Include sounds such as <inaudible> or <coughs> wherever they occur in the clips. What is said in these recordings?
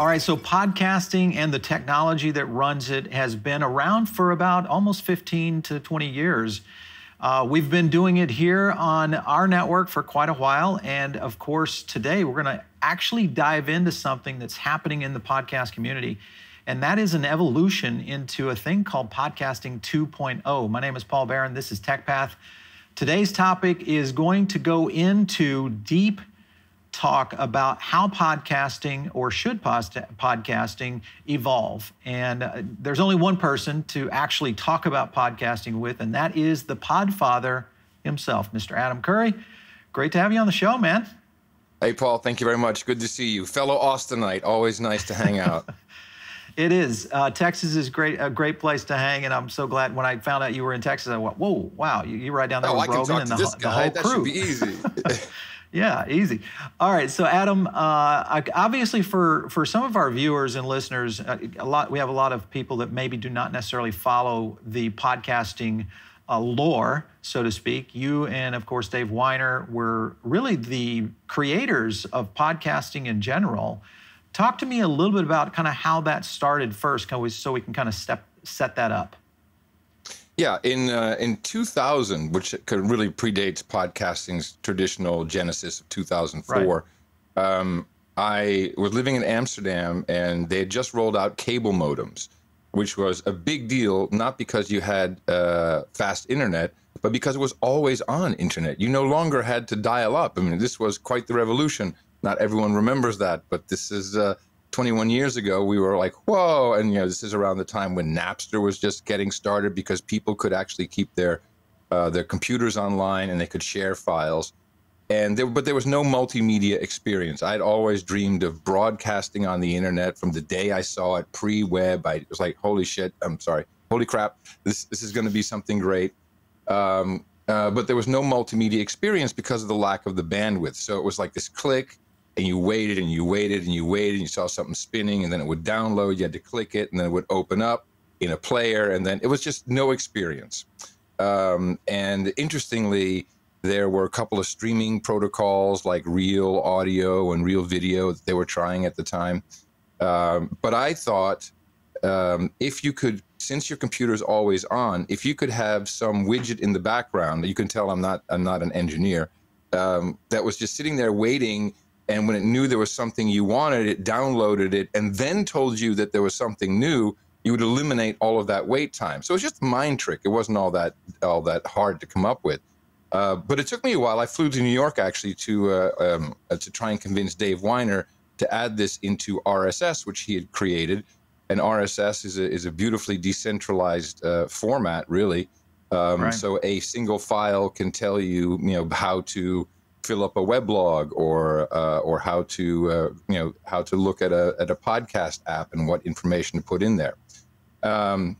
All right, so podcasting and the technology that runs it has been around for about almost 15 to 20 years. Uh, we've been doing it here on our network for quite a while. And of course, today we're going to actually dive into something that's happening in the podcast community. And that is an evolution into a thing called Podcasting 2.0. My name is Paul Barron. This is TechPath. Today's topic is going to go into deep talk about how podcasting or should podcasting evolve. And uh, there's only one person to actually talk about podcasting with, and that is the podfather himself, Mr. Adam Curry. Great to have you on the show, man. Hey, Paul, thank you very much. Good to see you. Fellow Austinite, always nice to hang out. <laughs> it is. Uh, Texas is great, a great place to hang, and I'm so glad when I found out you were in Texas. I went, "Whoa, wow! You, you right down there oh, with Rogan and the, the, whole that crew." That should be easy. <laughs> <laughs> Yeah, easy. All right, so Adam, uh, obviously for for some of our viewers and listeners, uh, a lot we have a lot of people that maybe do not necessarily follow the podcasting uh, lore, so to speak. You and of course Dave Winer were really the creators of podcasting in general. Talk to me a little bit about kind of how that started first, so we can kind of step set that up. Yeah, in uh, in 2000, which really predates podcasting's traditional genesis of 2004, right. um, I was living in Amsterdam, and they had just rolled out cable modems, which was a big deal, not because you had uh, fast internet, but because it was always on internet. You no longer had to dial up. I mean, this was quite the revolution. Not everyone remembers that, but this is. Uh, 21 years ago, we were like, whoa. And, you know, this is around the time when Napster was just getting started because people could actually keep their, uh, their computers online and they could share files. And there, but there was no multimedia experience. I'd always dreamed of broadcasting on the internet from the day I saw it pre-web. I was like, holy shit! I'm sorry, holy crap! This this is going to be something great. Um, uh, but there was no multimedia experience because of the lack of the bandwidth. So it was like this click, and you waited and you waited and you waited and you saw something spinning and then it would download you had to click it and then it would open up in a player and then it was just no experience. Um, and interestingly there were a couple of streaming protocols like real audio and real video that they were trying at the time. Um, but i thought um, if you could since your computer is always on if you could have some widget in the background you can tell i'm not i'm not an engineer um, that was just sitting there waiting and when it knew there was something you wanted, it downloaded it and then told you that there was something new. You would eliminate all of that wait time. So it was just a mind trick. It wasn't all that all that hard to come up with. Uh, but it took me a while. I flew to New York actually to uh, um, uh, to try and convince Dave Winer to add this into RSS, which he had created. And RSS is a is a beautifully decentralized uh, format, really. Um, right. So a single file can tell you, you know, how to fill up a weblog or uh, or how to uh, you know how to look at a at a podcast app and what information to put in there. Um,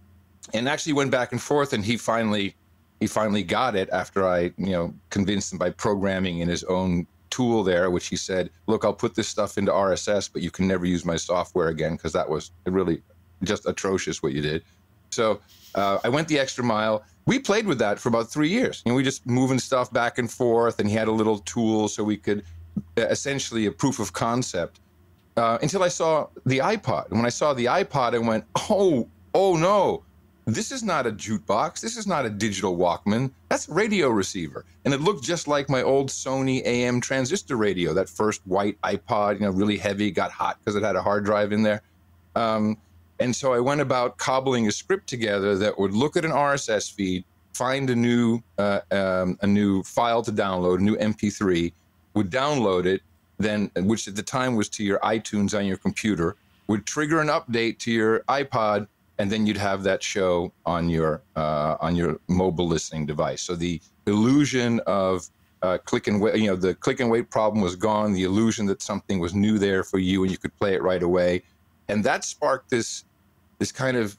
and actually went back and forth, and he finally he finally got it after I you know convinced him by programming in his own tool there, which he said, "Look, I'll put this stuff into RSS, but you can never use my software again because that was really just atrocious what you did." So uh, I went the extra mile we played with that for about three years. Know, we just moving stuff back and forth, and he had a little tool so we could uh, essentially a proof of concept. Uh, until I saw the iPod, and when I saw the iPod, I went, "Oh, oh no, this is not a jukebox. This is not a digital Walkman. That's a radio receiver." And it looked just like my old Sony AM transistor radio, that first white iPod, you know, really heavy, got hot because it had a hard drive in there. Um, and so I went about cobbling a script together that would look at an RSS feed, find a new uh, um, a new file to download, a new MP3, would download it, then which at the time was to your iTunes on your computer, would trigger an update to your iPod, and then you'd have that show on your uh, on your mobile listening device. So the illusion of uh, click and wait, you know, the click and wait problem was gone. The illusion that something was new there for you and you could play it right away, and that sparked this this kind of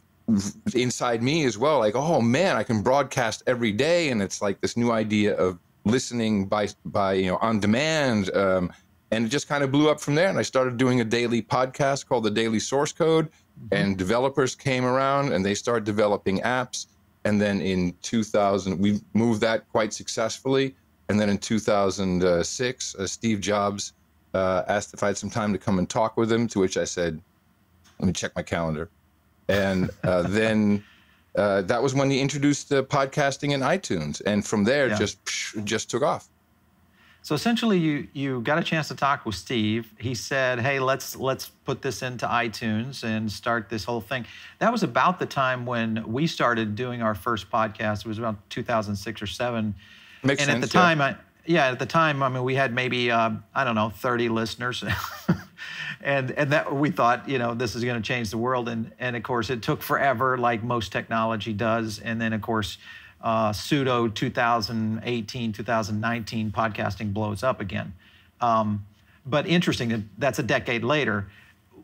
inside me as well like oh man i can broadcast every day. And it's like this new idea of listening by by you know on demand. Um, and it just kind of blew up from there. And i started doing a daily podcast called the daily source code. Mm-hmm. and developers came around and they started developing apps. And then in 2000 we moved that quite successfully. And then in 2006 uh, steve jobs uh, asked if i had some time to come and talk with him to which i said Let me check my calendar. And uh, then uh, that was when he introduced the podcasting in iTunes, and from there, yeah. just just took off. So essentially, you you got a chance to talk with Steve. He said, "Hey, let's let's put this into iTunes and start this whole thing." That was about the time when we started doing our first podcast. It was about 2006 or seven. Makes and sense, at the time, yeah. I, yeah, at the time, I mean, we had maybe uh, I don't know, 30 listeners, <laughs> and and that we thought, you know, this is going to change the world. And and of course, it took forever, like most technology does. And then of course uh, pseudo 2018, 2019 podcasting blows up again. Um, but interesting, that's a decade later.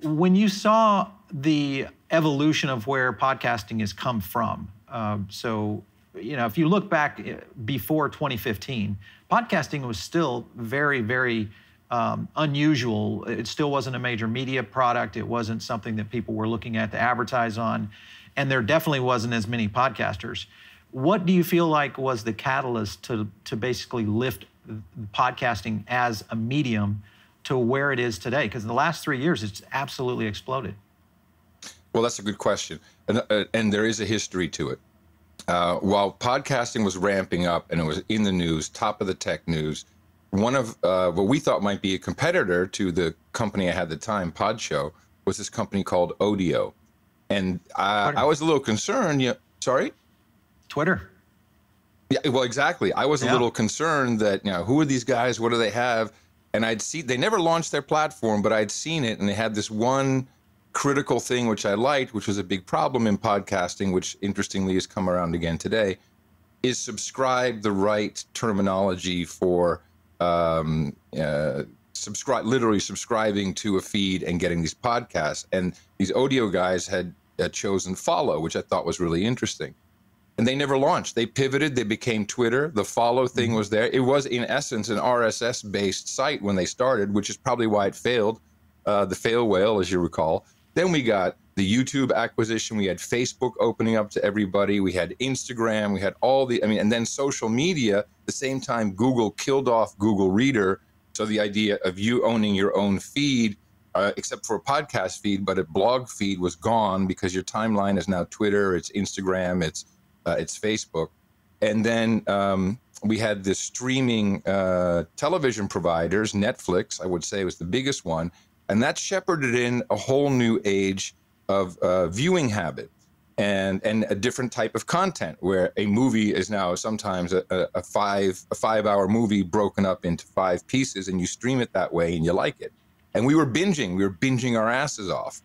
When you saw the evolution of where podcasting has come from, uh, so you know, if you look back uh, before 2015, podcasting was still very, very um, unusual. It still wasn't a major media product. It wasn't something that people were looking at to advertise on, and there definitely wasn't as many podcasters. What do you feel like was the catalyst to, to basically lift podcasting as a medium to where it is today? Because in the last three years, it's absolutely exploded. Well, that's a good question. And, uh, and there is a history to it. Uh, while podcasting was ramping up and it was in the news, top of the tech news, one of uh, what we thought might be a competitor to the company I had at the time, Podshow, was this company called Odeo. And I, I was a little concerned. You know, sorry? Twitter. Yeah, well, exactly. I was a little concerned that you know who are these guys? What do they have? And I'd see they never launched their platform, but I'd seen it, and they had this one critical thing which I liked, which was a big problem in podcasting, which interestingly has come around again today, is subscribe the right terminology for um, uh, subscribe, literally subscribing to a feed and getting these podcasts. And these Odeo guys had uh, chosen follow, which I thought was really interesting and they never launched. They pivoted. They became Twitter. The follow thing mm-hmm. was there. It was, in essence, an RSS based site when they started, which is probably why it failed. Uh, the fail whale, as you recall. Then we got the YouTube acquisition. We had Facebook opening up to everybody. We had Instagram. We had all the, I mean, and then social media. the same time, Google killed off Google Reader. So the idea of you owning your own feed, uh, except for a podcast feed, but a blog feed was gone because your timeline is now Twitter, it's Instagram, it's uh, it's Facebook. And then um, we had the streaming uh, television providers, Netflix, I would say was the biggest one. And that shepherded in a whole new age of uh, viewing habit and, and a different type of content where a movie is now sometimes a, a, five, a five hour movie broken up into five pieces and you stream it that way and you like it. And we were binging, we were binging our asses off.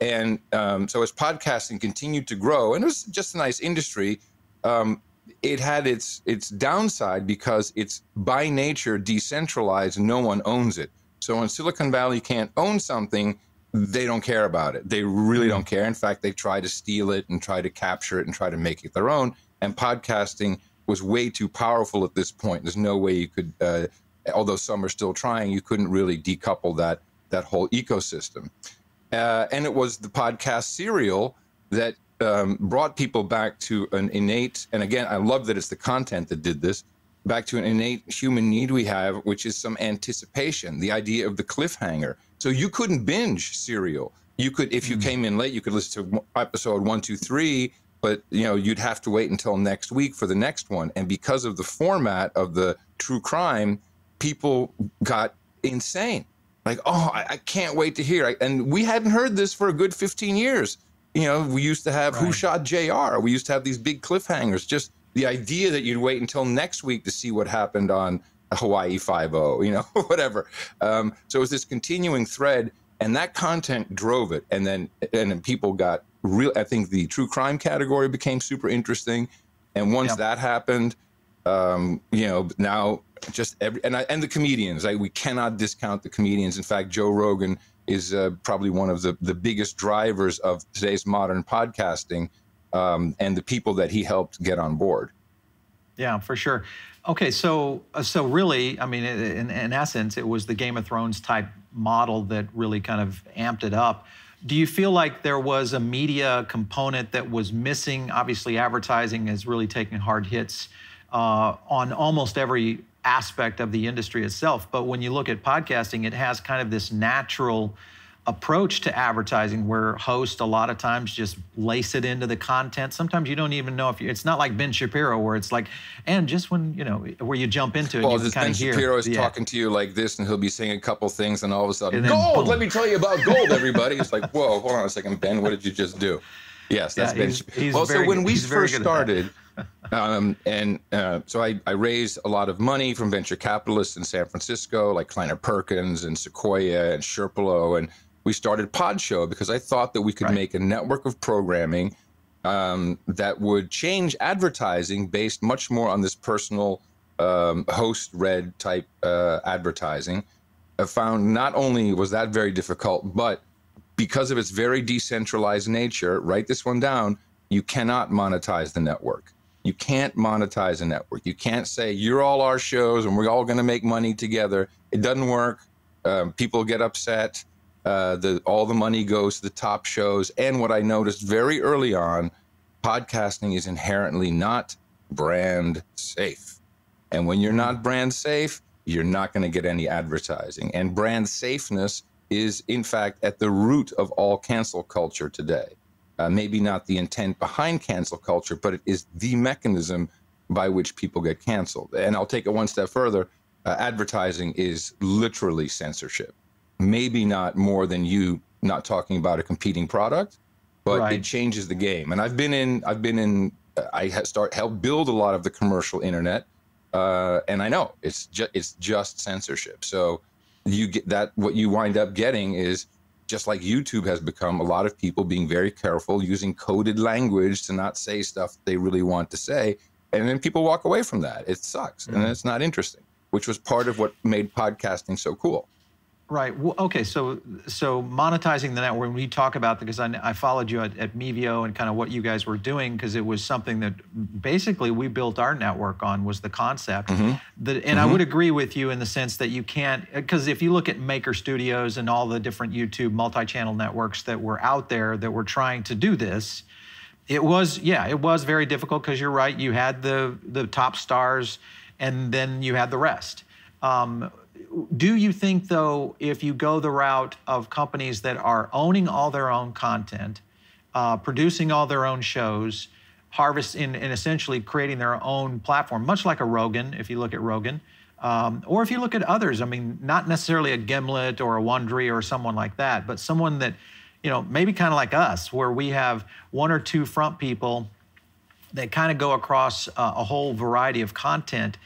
And um, so as podcasting continued to grow, and it was just a nice industry, um, it had its its downside because it's by nature decentralized. No one owns it. So when Silicon Valley can't own something, they don't care about it. They really don't care. In fact, they try to steal it and try to capture it and try to make it their own. And podcasting was way too powerful at this point. There's no way you could, uh, although some are still trying, you couldn't really decouple that that whole ecosystem. Uh, and it was the podcast serial that um, brought people back to an innate, and again, I love that it's the content that did this, back to an innate human need we have, which is some anticipation, the idea of the cliffhanger. So you couldn't binge serial. You could, if you mm. came in late, you could listen to episode one, two, three, but you know you'd have to wait until next week for the next one. And because of the format of the true crime, people got insane. Like, oh, I, I can't wait to hear. And we hadn't heard this for a good 15 years. You know, we used to have right. Who Shot JR? We used to have these big cliffhangers. Just the idea that you'd wait until next week to see what happened on Hawaii Five O, you know, <laughs> whatever. Um, so it was this continuing thread, and that content drove it. And then, and then people got real. I think the true crime category became super interesting. And once that happened, um, you know, now just every and I, and the comedians. I, we cannot discount the comedians. In fact, Joe Rogan is uh, probably one of the the biggest drivers of today's modern podcasting, um, and the people that he helped get on board. Yeah, for sure. Okay, so uh, so really, I mean, in, in essence, it was the Game of Thrones type model that really kind of amped it up. Do you feel like there was a media component that was missing? Obviously, advertising is really taking hard hits uh, on almost every aspect of the industry itself. But when you look at podcasting, it has kind of this natural approach to advertising where hosts a lot of times just lace it into the content. Sometimes you don't even know if you it's not like ben shapiro where it's like and just when you know where you jump into it well you ben shapiro is yeah. talking to you like this and he'll be saying a couple things and all of a sudden gold! boom. let me tell you about gold everybody. It's like whoa hold on a second ben what did you just do? Yes that's yeah, ben he's, he's well so when we first started um, and uh, so I, I, raised a lot of money from venture capitalists in San Francisco, like Kleiner Perkins and Sequoia and Sherpalo, and we started Pod Show because I thought that we could right. make a network of programming um, that would change advertising based much more on this personal um, host read type uh, advertising. I found not only was that very difficult, but because of its very decentralized nature, write this one down, you cannot monetize the network. You can't monetize a network. You can't say, you're all our shows and we're all going to make money together. It doesn't work. Um, people get upset. Uh, the all the money goes to the top shows. And what I noticed very early on, podcasting is inherently not brand safe. And when you're not brand safe, you're not going to get any advertising. And brand safeness is, in fact, at the root of all cancel culture today. Uh, maybe not the intent behind cancel culture, but it is the mechanism by which people get canceled. And I'll take it one step further. Uh, advertising is literally censorship maybe not more than you not talking about a competing product, but right. it changes the game. And I've been in, I've been in, I start help build a lot of the commercial internet, uh, and I know it's just it's just censorship. So you get that what you wind up getting is just like YouTube has become a lot of people being very careful using coded language to not say stuff they really want to say, and then people walk away from that. It sucks, mm-hmm. and it's not interesting, which was part of what made podcasting so cool. Right. Well, okay. So, so monetizing the network. When we talk about because I, I followed you at, at Mevio and kind of what you guys were doing because it was something that basically we built our network on was the concept. Mm-hmm. That, and mm-hmm. I would agree with you in the sense that you can't because if you look at Maker Studios and all the different YouTube multi-channel networks that were out there that were trying to do this, it was yeah, it was very difficult because you're right. You had the the top stars, and then you had the rest. Um, do you think, though, if you go the route of companies that are owning all their own content, uh, producing all their own shows, harvest in, and essentially creating their own platform, much like a Rogan, if you look at Rogan, um, or if you look at others, I mean, not necessarily a Gimlet or a Wondery or someone like that, but someone that, you know, maybe kind of like us, where we have one or two front people that kind of go across uh, a whole variety of content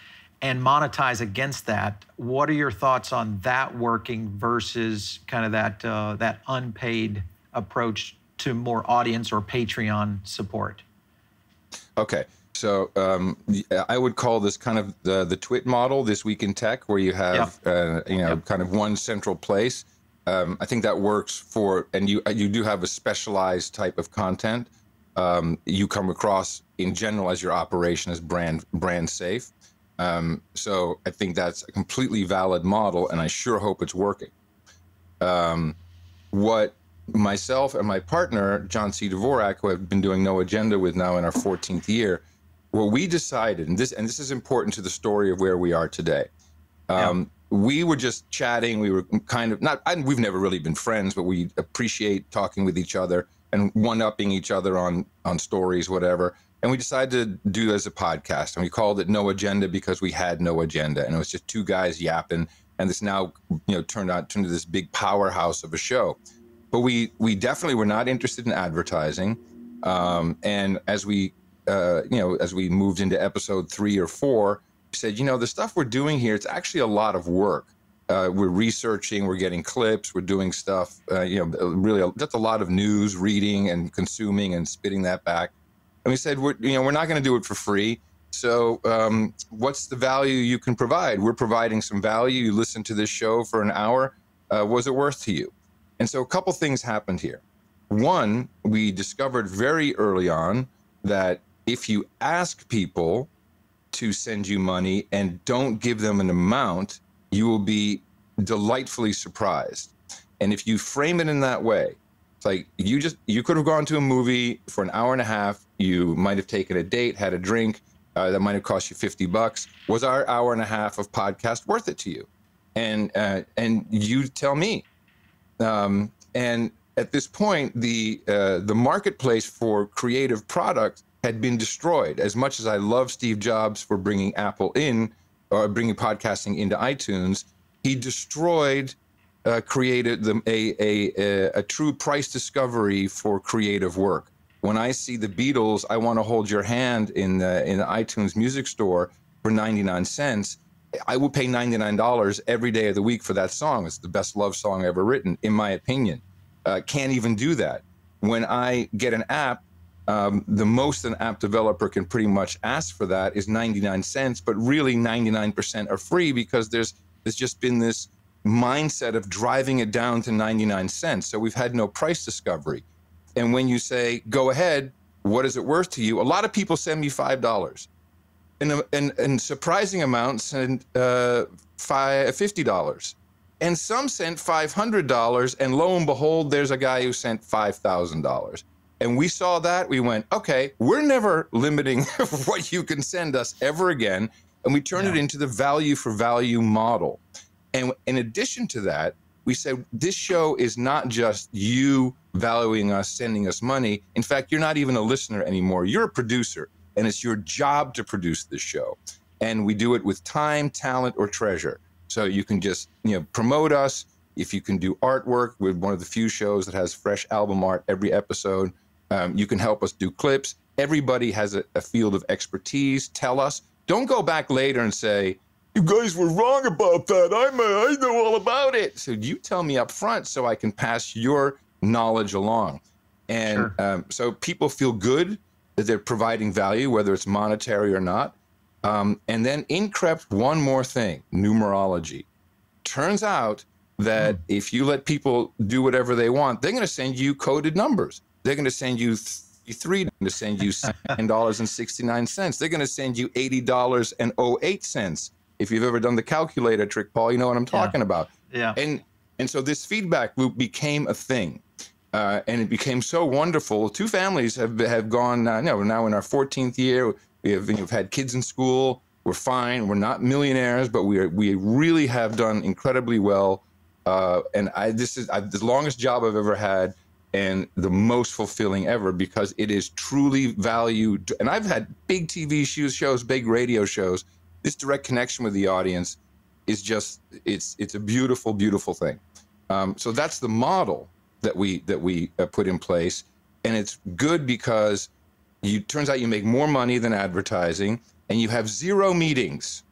and monetize against that. What are your thoughts on that working versus kind of that uh, that unpaid approach to more audience or Patreon support? Okay. So um, I would call this kind of the, the TWiT model, this week in tech, where you have yeah. uh, you know yeah. kind of one central place. Um, I think that works for, and you you do have a specialized type of content. Um, you come across in general as your operation is brand brand safe. Um, so I think that's a completely valid model, and I sure hope it's working. Um, what myself and my partner, John C. Dvorak, who I've been doing No Agenda with now in our 14th year, what we decided, and this and this is important to the story of where we are today. Um, yeah. We were just chatting. We were kind of not. I, we've never really been friends, but we appreciate talking with each other and one upping each other on on stories, whatever and we decided to do as a podcast and we called it no agenda because we had no agenda and it was just two guys yapping and this now you know turned out turned into this big powerhouse of a show. But we we definitely were not interested in advertising um, and as we uh, you know as we moved into episode three or four we said you know the stuff we're doing here it's actually a lot of work. Uh, we're researching we're getting clips we're doing stuff uh, you know really that's a lot of news reading and consuming and spitting that back and we said, we're, you know, we're not going to do it for free. So, um, what's the value you can provide? We're providing some value. You listen to this show for an hour. Uh, was it worth to you? And so, a couple things happened here. One, we discovered very early on that if you ask people to send you money and don't give them an amount, you will be delightfully surprised. And if you frame it in that way, it's like you just you could have gone to a movie for an hour and a half. You might have taken a date, had a drink. Uh, that might have cost you fifty bucks. Was our hour and a half of podcast worth it to you? And uh, and you tell me. Um, and at this point, the uh, the marketplace for creative products had been destroyed. As much as I love Steve Jobs for bringing Apple in or bringing podcasting into iTunes, he destroyed uh, created the, a, a, a, a true price discovery for creative work. When I see the Beatles, I want to hold your hand in the, in the iTunes music store for 99 cents. I would pay $99 every day of the week for that song. It's the best love song ever written, in my opinion. Uh, can't even do that. When I get an app, um, the most an app developer can pretty much ask for that is 99 cents, but really 99% are free because there's there's just been this mindset of driving it down to 99 cents. So we've had no price discovery. And when you say, go ahead, what is it worth to you? A lot of people send me $5 and, and, and surprising amounts and uh, five, $50. And some sent $500. And lo and behold, there's a guy who sent $5,000. And we saw that. We went, okay, we're never limiting <laughs> what you can send us ever again. And we turned yeah. it into the value for value model. And in addition to that, we said this show is not just you valuing us, sending us money. In fact, you're not even a listener anymore. You're a producer and it's your job to produce this show. And we do it with time, talent, or treasure. So you can just you know promote us. If you can do artwork with one of the few shows that has fresh album art every episode, um, you can help us do clips. Everybody has a, a field of expertise. Tell us. Don't go back later and say, you guys were wrong about that. I'm a, I know all about it. So you tell me up front so I can pass your knowledge along. And sure. um, so people feel good that they're providing value, whether it's monetary or not. Um, and then in crept one more thing numerology. Turns out that mm. if you let people do whatever they want, they're going to send you coded numbers. They're going to send you three. They're going to send you <laughs> seven dollars and sixty nine cents. They're going to send you eighty dollars and oh eight cents. If you've ever done the calculator trick, Paul, you know what I'm talking yeah. about. Yeah. And and so this feedback loop became a thing. Uh, and it became so wonderful. Two families have have gone. Uh, you know, we're now in our 14th year. We have we've had kids in school. We're fine. We're not millionaires, but we are, we really have done incredibly well. Uh, and I this is I, the longest job I've ever had, and the most fulfilling ever because it is truly valued. And I've had big TV shows, shows, big radio shows. This direct connection with the audience is just it's it's a beautiful, beautiful thing. Um, so that's the model that we that we uh, put in place, and it's good because you turns out you make more money than advertising, and you have zero meetings.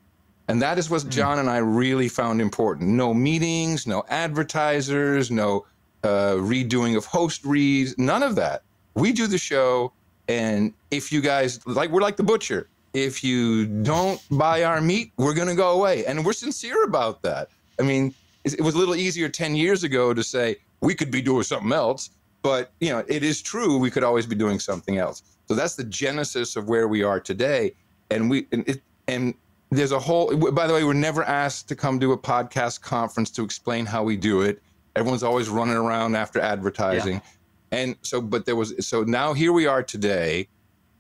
And that is what mm. John and I really found important. No meetings, no advertisers, no uh, redoing of host reads, none of that. We do the show, and if you guys like, we're like the butcher. If you don't buy our meat, we're going to go away. And we're sincere about that. I mean, it was a little easier 10 years ago to say, we could be doing something else. But you know, it is true we could always be doing something else. So that's the genesis of where we are today. And we and, it, and there's a whole. By the way, we're never asked to come to a podcast conference to explain how we do it. Everyone's always running around after advertising, yeah. and so. But there was so now here we are today,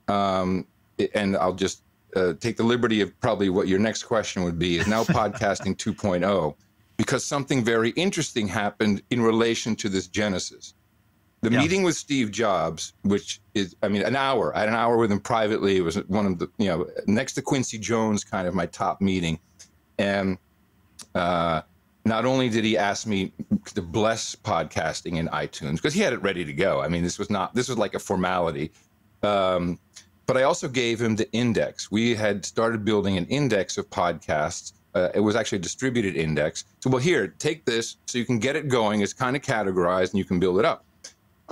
um, and I'll just uh, take the liberty of probably what your next question would be is now <laughs> podcasting 2.0 because something very interesting happened in relation to this Genesis. The yeah. meeting with Steve Jobs, which is, I mean, an hour. I had an hour with him privately. It was one of the, you know, next to Quincy Jones, kind of my top meeting. And uh, not only did he ask me to bless podcasting in iTunes, because he had it ready to go. I mean, this was not, this was like a formality. Um, but I also gave him the index. We had started building an index of podcasts uh, it was actually a distributed index. So, well, here, take this so you can get it going. It's kind of categorized and you can build it up.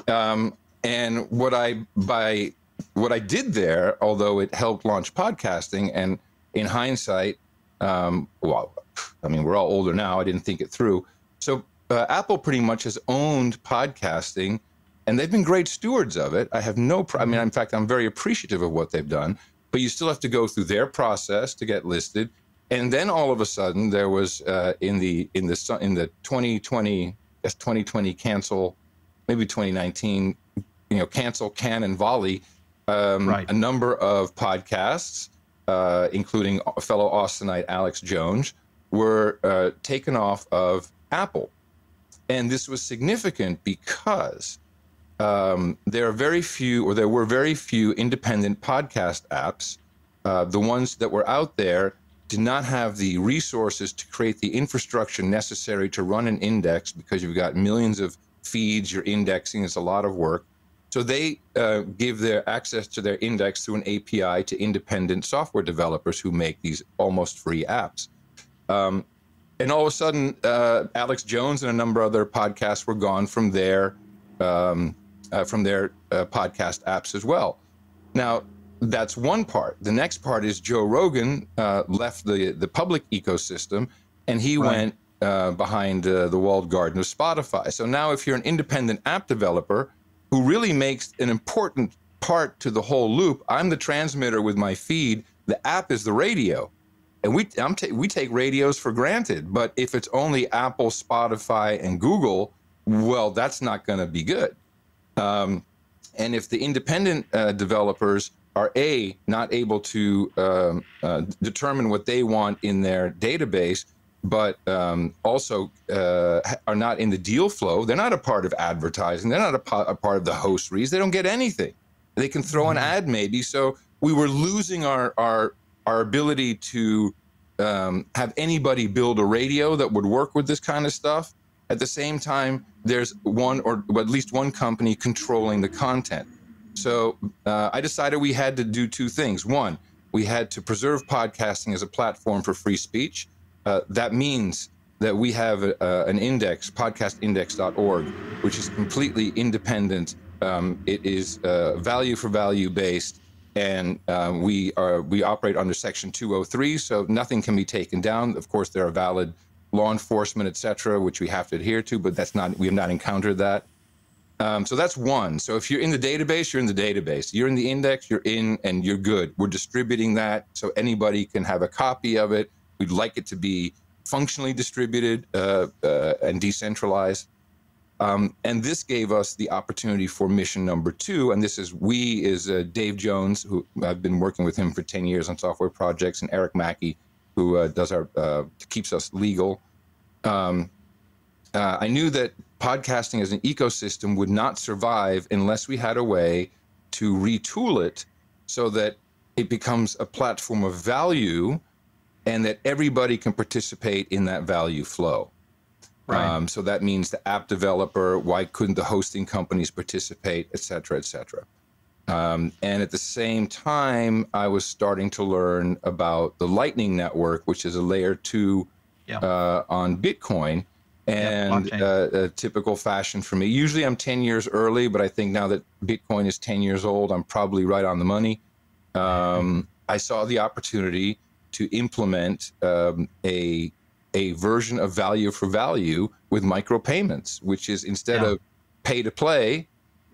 Um, and what I by what I did there, although it helped launch podcasting, and in hindsight, um, well, I mean, we're all older now. I didn't think it through. So uh, Apple pretty much has owned podcasting, and they've been great stewards of it. I have no. I mean, in fact, I'm very appreciative of what they've done. But you still have to go through their process to get listed and then all of a sudden there was uh, in the in the in the 2020 yes 2020 cancel maybe 2019 you know cancel can and volley um, right. a number of podcasts uh, including fellow austinite alex jones were uh, taken off of apple And this was significant because um, there are very few, or there were very few independent podcast apps. Uh, the ones that were out there did not have the resources to create the infrastructure necessary to run an index because you've got millions of feeds, you're indexing, it's a lot of work. So they uh, give their access to their index through an API to independent software developers who make these almost free apps. Um, and all of a sudden, uh, Alex Jones and a number of other podcasts were gone from their um, uh, from their uh, podcast apps as well. Now, that's one part. The next part is Joe Rogan uh, left the the public ecosystem, and he right. went uh, behind uh, the walled garden of Spotify. So now, if you're an independent app developer who really makes an important part to the whole loop, I'm the transmitter with my feed. The app is the radio, and we we take radios for granted. But if it's only Apple, Spotify, and Google, well, that's not going to be good. Um, and if the independent uh, developers are a not able to um, uh, determine what they want in their database, but um, also uh, are not in the deal flow. They're not a part of advertising. They're not a, po- a part of the host reads. They don't get anything. They can throw an mm-hmm. ad maybe. So we were losing our our our ability to um, have anybody build a radio that would work with this kind of stuff. At the same time, there's one or at least one company controlling the content. So uh, I decided we had to do two things. One, we had to preserve podcasting as a platform for free speech. Uh, that means that we have a, uh, an index, podcastindex.org, which is completely independent. Um, it is uh, value for value based, and um, we are we operate under Section 203, so nothing can be taken down. Of course, there are valid law enforcement, et cetera, which we have to adhere to, but that's not we have not encountered that. Um, so that's one. So if you're in the database, you're in the database. You're in the index, you're in, and you're good. We're distributing that so anybody can have a copy of it. We'd like it to be functionally distributed uh, uh, and decentralized. Um, and this gave us the opportunity for mission number two. And this is we is uh, Dave Jones, who I've been working with him for 10 years on software projects, and Eric Mackey, who uh, does our uh, keeps us legal. Um, uh, I knew that podcasting as an ecosystem would not survive unless we had a way to retool it so that it becomes a platform of value and that everybody can participate in that value flow. Right. Um, so that means the app developer, why couldn't the hosting companies participate, et cetera, et cetera. Um, and at the same time, I was starting to learn about the Lightning Network, which is a layer two yeah. uh, on Bitcoin and uh, a typical fashion for me. Usually I'm 10 years early, but I think now that Bitcoin is 10 years old, I'm probably right on the money. Um, I saw the opportunity to implement um, a a version of value for value with micropayments, which is instead yeah. of pay to play,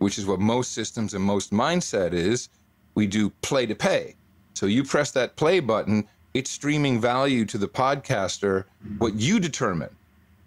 which is what most systems and most mindset is, we do play to pay. So you press that play button, it's streaming value to the podcaster, what you determine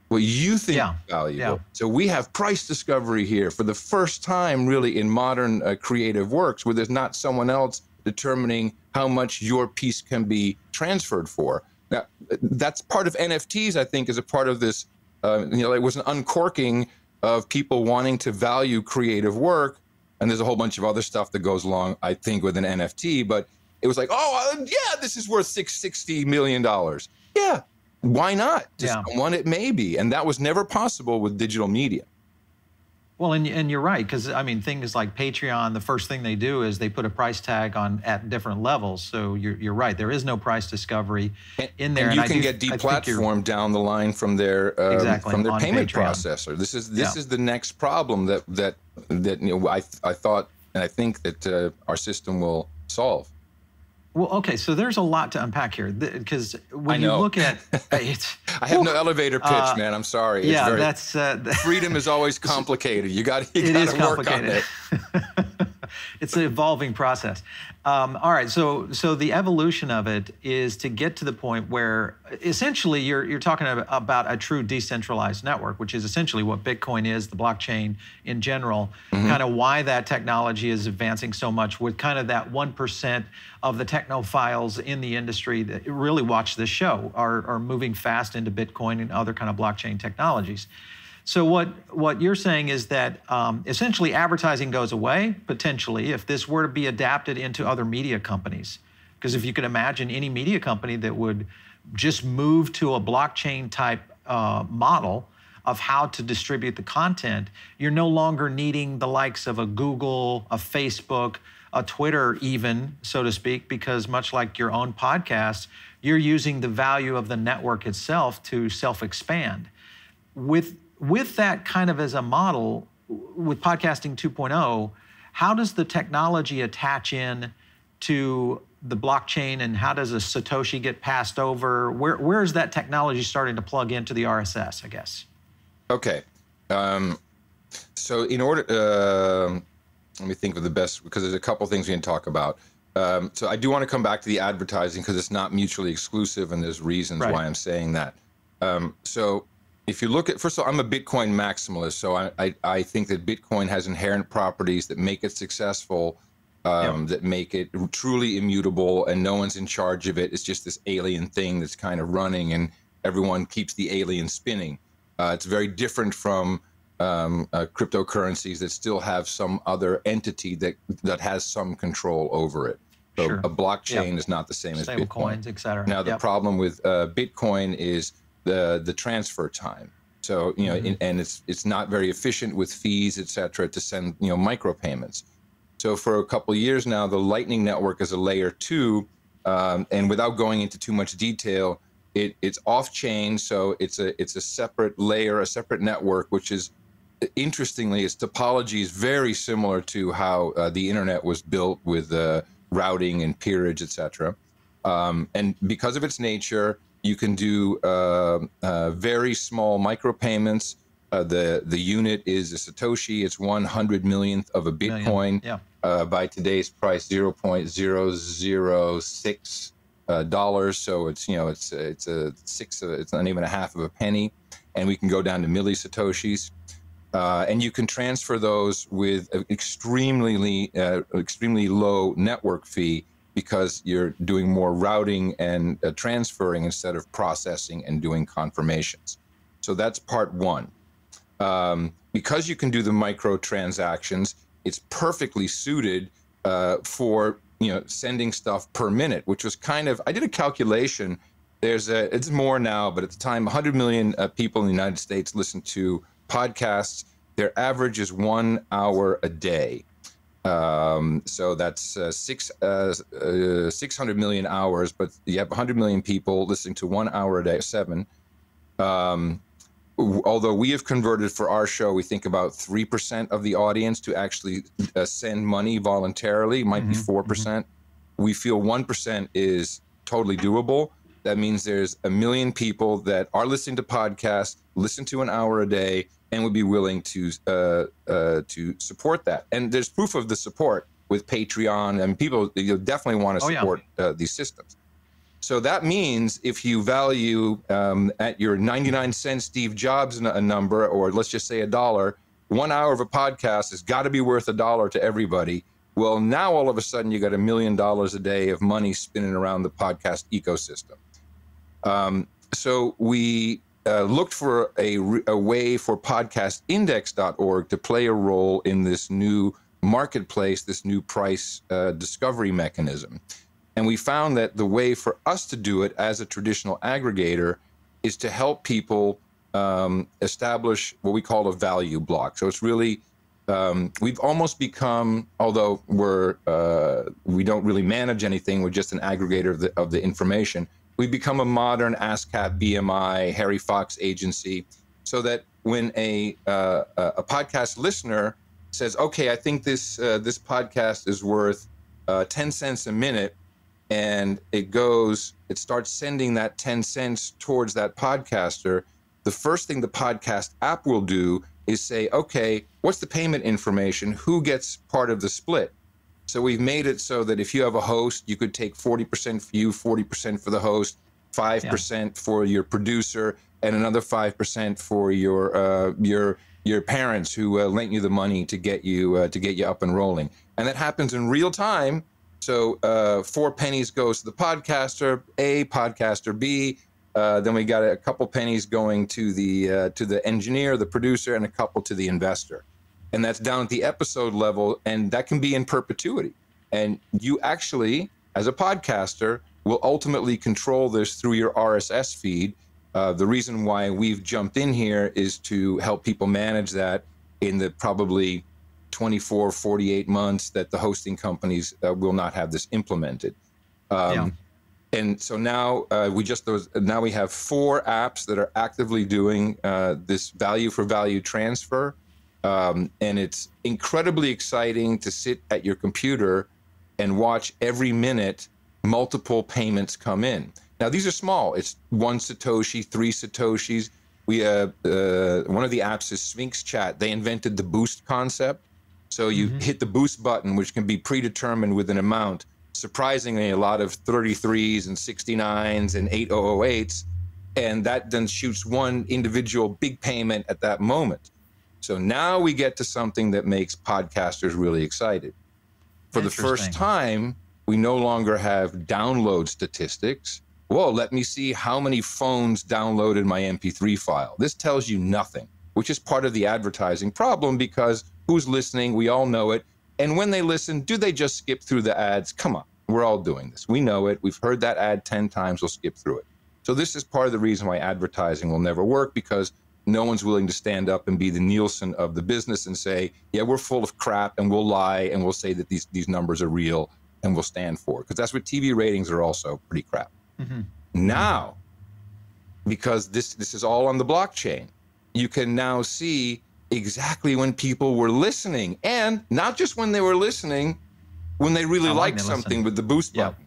what you think yeah. valuable. Yeah. So we have price discovery here for the first time, really, in modern uh, creative works, where there's not someone else determining how much your piece can be transferred for. Now, that's part of NFTs. I think is a part of this. Uh, you know, it was an uncorking of people wanting to value creative work, and there's a whole bunch of other stuff that goes along. I think with an NFT, but it was like, oh uh, yeah, this is worth six sixty million dollars. Yeah, why not? Just yeah. someone it may be. And that was never possible with digital media. Well, and, and you're right, because I mean, things like Patreon, the first thing they do is they put a price tag on at different levels. So you're, you're right, there is no price discovery in there. And you and can do, get deplatformed down the line from their um, exactly, from their payment Patreon. processor. This is this yeah. is the next problem that that that you know I I thought and I think that uh, our system will solve. Well, okay, so there's a lot to unpack here because when you look at <laughs> it, I have no elevator pitch, uh, man. I'm sorry. It's yeah, very, that's uh, <laughs> freedom is always complicated. You got you got to work on it. <laughs> it's an evolving process. Um, all right, so so the evolution of it is to get to the point where essentially you're you're talking about a true decentralized network, which is essentially what Bitcoin is, the blockchain in general. Mm-hmm. Kind of why that technology is advancing so much with kind of that one percent of the technophiles in the industry that really watch this show are are moving fast into Bitcoin and other kind of blockchain technologies. So what what you're saying is that um, essentially advertising goes away potentially if this were to be adapted into other media companies, because if you could imagine any media company that would just move to a blockchain type uh, model of how to distribute the content, you're no longer needing the likes of a Google, a Facebook, a Twitter, even so to speak, because much like your own podcast, you're using the value of the network itself to self expand. With with that kind of as a model with podcasting 2.0 how does the technology attach in to the blockchain and how does a satoshi get passed over? Where, where is that technology starting to plug into the rss i guess? Okay um, so in order uh, let me think of the best because there's a couple things we can talk about. Um, so i do want to come back to the advertising because it's not mutually exclusive and there's reasons right. why i'm saying that. Um, so if you look at first of all i'm a bitcoin maximalist so i i, I think that bitcoin has inherent properties that make it successful um, yep. that make it truly immutable and no one's in charge of it it's just this alien thing that's kind of running and everyone keeps the alien spinning uh, it's very different from um, uh, cryptocurrencies that still have some other entity that that has some control over it so sure. a blockchain yep. is not the same Stable as bitcoin coins et cetera now the yep. problem with uh, bitcoin is the the transfer time. So you know, mm-hmm. in, and it's it's not very efficient with fees, et cetera, to send you know micropayments. So for a couple years now, the Lightning Network is a layer two, um, and without going into too much detail, it, it's off chain. So it's a it's a separate layer, a separate network, which is interestingly, its topology is very similar to how uh, the internet was built with uh, routing and peerage, et cetera. Um, and because of its nature, you can do uh, uh, very small micropayments. Uh, the the unit is a satoshi. It's one hundred millionth of a Bitcoin. Yeah. Uh, by today's price, zero point zero zero six dollars. So it's you know it's it's a six. Uh, it's not even a half of a penny, and we can go down to milli satoshis. and you can transfer those with extremely extremely low network fee because you're doing more routing and uh, transferring instead of processing and doing confirmations. So that's part one. Um, because you can do the micro transactions, it's perfectly suited uh, for you know sending stuff per minute, which was kind of I did a calculation. There's a it's more now, but at the time, 100 million uh, people in the United States listen to podcasts. Their average is one hour a day. Um, so that's uh, six uh, uh, 600 million hours, but you have 100 million people listening to one hour a day, seven. Um, although we have converted for our show, we think about 3% of the audience to actually uh, send money voluntarily, might mm-hmm, be 4%. percent mm hmm We feel 1% is totally doable. That means there's a million people that are listening to podcasts, listen to an hour a day, and would be willing to uh, uh, to support that. And there's proof of the support with Patreon, and people you definitely want to support oh, yeah. uh, these systems. So that means if you value um, at your 99 cent Steve Jobs a number, or let's just say a dollar, one hour of a podcast has got to be worth a dollar to everybody. Well, now all of a sudden you got a million dollars a day of money spinning around the podcast ecosystem. Um, so we uh, looked for a, a way for podcastindex.org to play a role in this new marketplace, this new price uh, discovery mechanism. And we found that the way for us to do it as a traditional aggregator is to help people um, establish what we call a value block. So it's really um, we've almost become, although we're uh, we don't really manage anything, we're just an aggregator of the, of the information we've become a modern ASCAP, BMI, Harry Fox agency, so that when a uh, a podcast listener says, "Okay, I think this uh, this podcast is worth uh, ten cents a minute," and it goes, it starts sending that ten cents towards that podcaster. The first thing the podcast app will do is say, "Okay, what's the payment information? Who gets part of the split?" So we've made it so that if you have a host, you could take 40% for you, 40% for the host, 5% yeah. for your producer, and another 5% for your uh, your your parents who uh, lent you the money to get you uh, to get you up and rolling. And that happens in real time. So uh, four pennies goes to the podcaster A, podcaster B. Uh, then we got a couple pennies going to the uh, to the engineer, the producer, and a couple to the investor, and that's down at the episode level, and that can be in perpetuity. And you actually, as a podcaster, will ultimately control this through your RSS feed. Uh, the reason why we've jumped in here is to help people manage that in the probably 24, 48 months that the hosting companies uh, will not have this implemented. Um, yeah and so now uh, we just those now we have four apps that are actively doing uh, this value for value transfer um, and it's incredibly exciting to sit at your computer and watch every minute multiple payments come in. Now these are small. It's one satoshi three satoshis. We uh, uh one of the apps is sphinx chat. They invented the boost concept. So you mm-hmm. hit the boost button which can be predetermined with an amount. Surprisingly a lot of 33s and 69s and 8008s and that then shoots one individual big payment at that moment so now we get to something that makes podcasters really excited for the first time we no longer have download statistics well let me see how many phones downloaded my mp3 file this tells you nothing which is part of the advertising problem because who's listening we all know it and when they listen, do they just skip through the ads? Come on, we're all doing this. We know it. We've heard that ad 10 times, we'll skip through it. So, this is part of the reason why advertising will never work because no one's willing to stand up and be the Nielsen of the business and say, yeah, we're full of crap and we'll lie and we'll say that these, these numbers are real and we'll stand for it. Because that's what TV ratings are also pretty crap. Mm-hmm. Now, because this, this is all on the blockchain, you can now see exactly when people were listening and not just when they were listening when they really liked something listen. with the boost button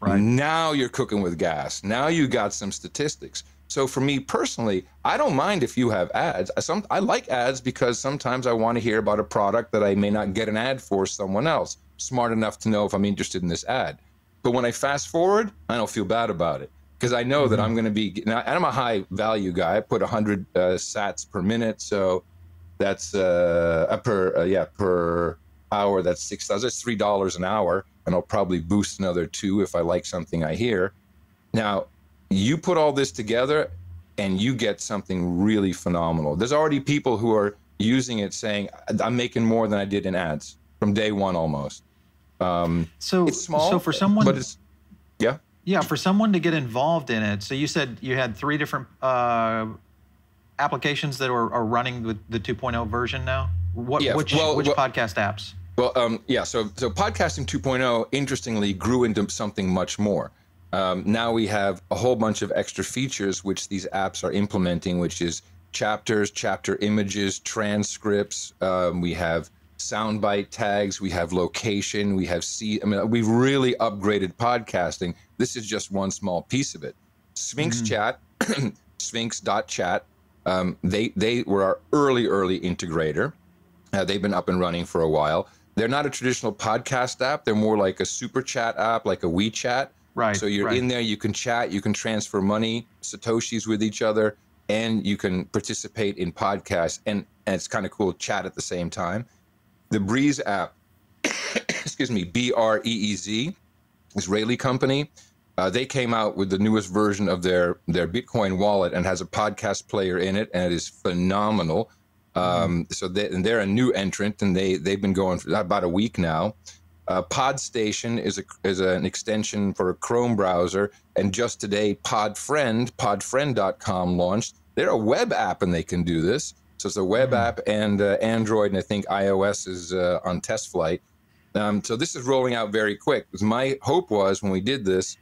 right now you're cooking with gas now you got some statistics so for me personally i don't mind if you have ads i, some, I like ads because sometimes i want to hear about a product that i may not get an ad for someone else smart enough to know if i'm interested in this ad but when i fast forward i don't feel bad about it because I know mm-hmm. that I'm going to be. Now, I'm a high value guy. I put 100 uh, sats per minute, so that's uh, per uh, yeah per hour. That's six thousand. That's three dollars an hour, and I'll probably boost another two if I like something I hear. Now, you put all this together, and you get something really phenomenal. There's already people who are using it saying, "I'm making more than I did in ads from day one almost." Um, so it's small, so for someone, but it's yeah. Yeah, for someone to get involved in it. So you said you had three different uh, applications that are, are running with the 2.0 version now? What yeah, which well, which well, podcast apps? Well, um, yeah. So so podcasting 2.0 interestingly grew into something much more. Um, now we have a whole bunch of extra features which these apps are implementing, which is chapters, chapter images, transcripts. Um, we have soundbite tags. We have location. We have see. I mean, we've really upgraded podcasting. This is just one small piece of it. Sphinx mm-hmm. Chat, <clears throat> Sphinx.chat um, they they were our early early integrator. Uh, they've been up and running for a while. They're not a traditional podcast app. They're more like a super chat app, like a WeChat. Right. So you're right. in there. You can chat. You can transfer money, satoshis with each other, and you can participate in podcasts. And and it's kind of cool chat at the same time. The Breeze app, <coughs> excuse me, B R E E Z, Israeli company. Uh, they came out with the newest version of their their Bitcoin wallet and has a podcast player in it, and it is phenomenal. Um, mm-hmm. so they, and they're a new entrant, and they they've been going for about a week now. Uh, PodStation is a is an extension for a Chrome browser, and just today, PodFriend PodFriend.com launched. They're a web app, and they can do this. So it's a web mm-hmm. app and uh, Android, and I think iOS is uh, on test flight. Um, so this is rolling out very quick. My hope was when we did this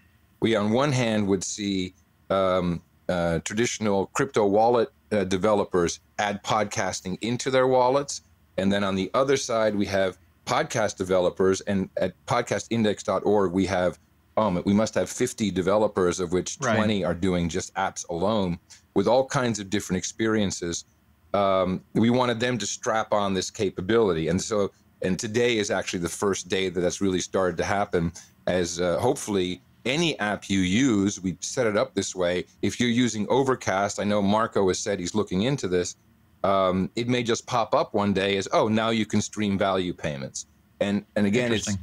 we on one hand would see um, uh, traditional crypto wallet uh, developers add podcasting into their wallets. And then on the other side, we have podcast developers. And at podcastindex.org, we have, um, we must have 50 developers, of which 20 right. are doing just apps alone with all kinds of different experiences. Um, we wanted them to strap on this capability. And so, and today is actually the first day that that's really started to happen as uh, hopefully any app you use, we set it up this way. If you're using Overcast, I know Marco has said he's looking into this. Um, it may just pop up one day as, oh, now you can stream value payments. And and again, it's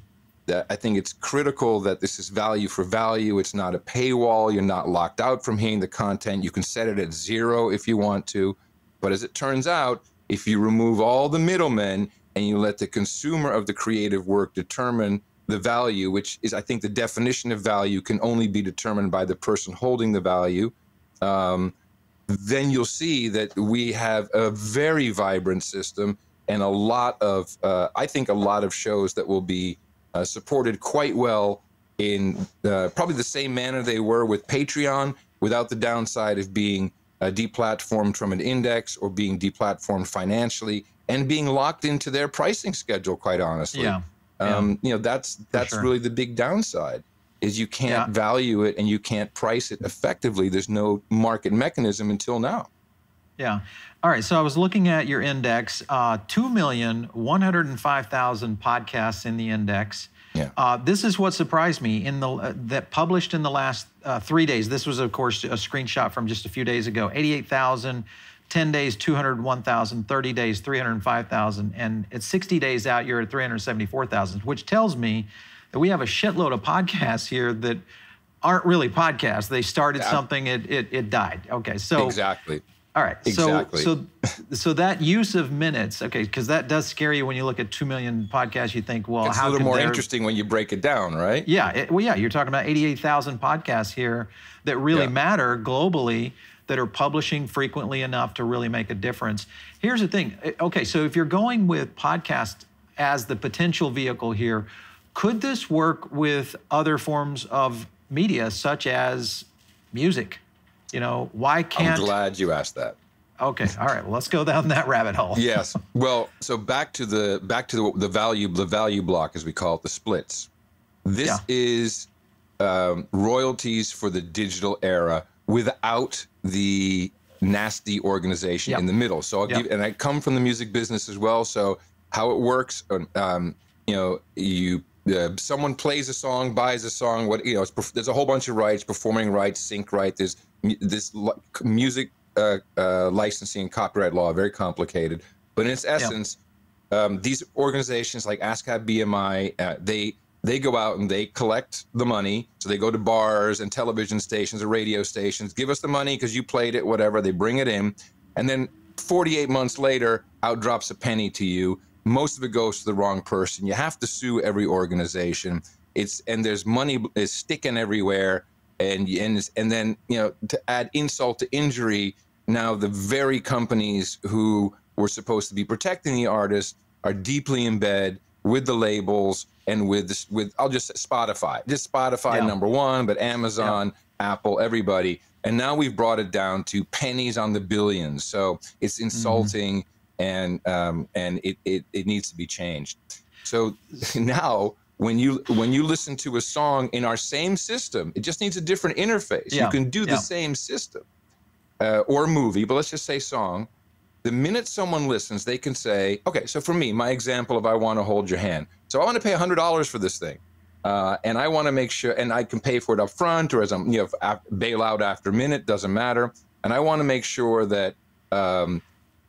that I think it's critical that this is value for value. It's not a paywall. You're not locked out from hearing the content. You can set it at zero if you want to. But as it turns out, if you remove all the middlemen and you let the consumer of the creative work determine the value, which is, I think, the definition of value can only be determined by the person holding the value, um, then you'll see that we have a very vibrant system and a lot of, uh, I think, a lot of shows that will be uh, supported quite well in uh, probably the same manner they were with Patreon, without the downside of being uh, deplatformed from an index or being deplatformed financially and being locked into their pricing schedule. Quite honestly, yeah. Um, you know that's that's sure. really the big downside is you can't yeah. value it and you can't price it effectively. There's no market mechanism until now. Yeah. All right. So I was looking at your index, uh, 2,105,000 podcasts in the index. Yeah. Uh, this is what surprised me in the uh, that published in the last uh, three days. This was, of course, a screenshot from just a few days ago. 88,000, 10 days, 201,000, 30 days, 305,000, and at 60 days out, you're at 374,000, which tells me that we have a shitload of podcasts here that aren't really podcasts. They started yeah. something, it, it it died. Okay, so exactly. All right. Exactly. So so so that use of minutes, okay, because that does scare you when you look at two million podcasts. You think, well, how? it's how a little more there... interesting when you break it down, right? Yeah. It, well, yeah. You're talking about eighty-eight thousand podcasts here that really yeah. matter globally that are publishing frequently enough to really make a difference. Here's the thing. Eh, okay, so if you're going with podcast as the potential vehicle here, could this work with other forms of media, such as music? You know, why can't? I'm glad you asked that. Okay, all right. Well, let's go down that rabbit hole. <laughs> yes. Well, so back to the back to the, the value the value block as we call it, the splits. This yeah. is um, royalties for the digital era without the nasty organization yep. in the middle. So I'll yep. give, and I come from the music business as well. So how it works, um, you know, you uh, someone plays a song, buys a song. What you know, there's a whole bunch of rights, performing rights, sync right. There's this music uh, uh, licensing and copyright law, very complicated. But in its essence, yeah. um, these organizations like ASCAP BMI, uh, they they go out and they collect the money. So they go to bars and television stations or radio stations, give us the money because you played it, whatever. They bring it in, and then 48 months later, out drops a penny to you. Most of it goes to the wrong person. You have to sue every organization. It's and there's money is sticking everywhere and and and then you know to add insult to injury, now the very companies who were supposed to be protecting the artist are deeply in bed with the labels and with this, with I'll just say Spotify, just Spotify yeah. number one, but Amazon, yeah. Apple, everybody, and now we've brought it down to pennies on the billions. So it's mm-hmm. insulting, mm-hmm. And um, and it, it it needs to be changed. So <laughs> now when you when you listen to a song in our same system, it just needs a different interface. Yeah. You can do the yeah. same system uh, or movie, but let's just say song. The minute someone listens, they can say, okay. So for me, my example of I want to hold your hand. So I want to pay hundred dollars for this thing, uh, and I want to make sure, and I can pay for it up front or as I'm you know bail out after minute doesn't matter, and I want to make sure that um,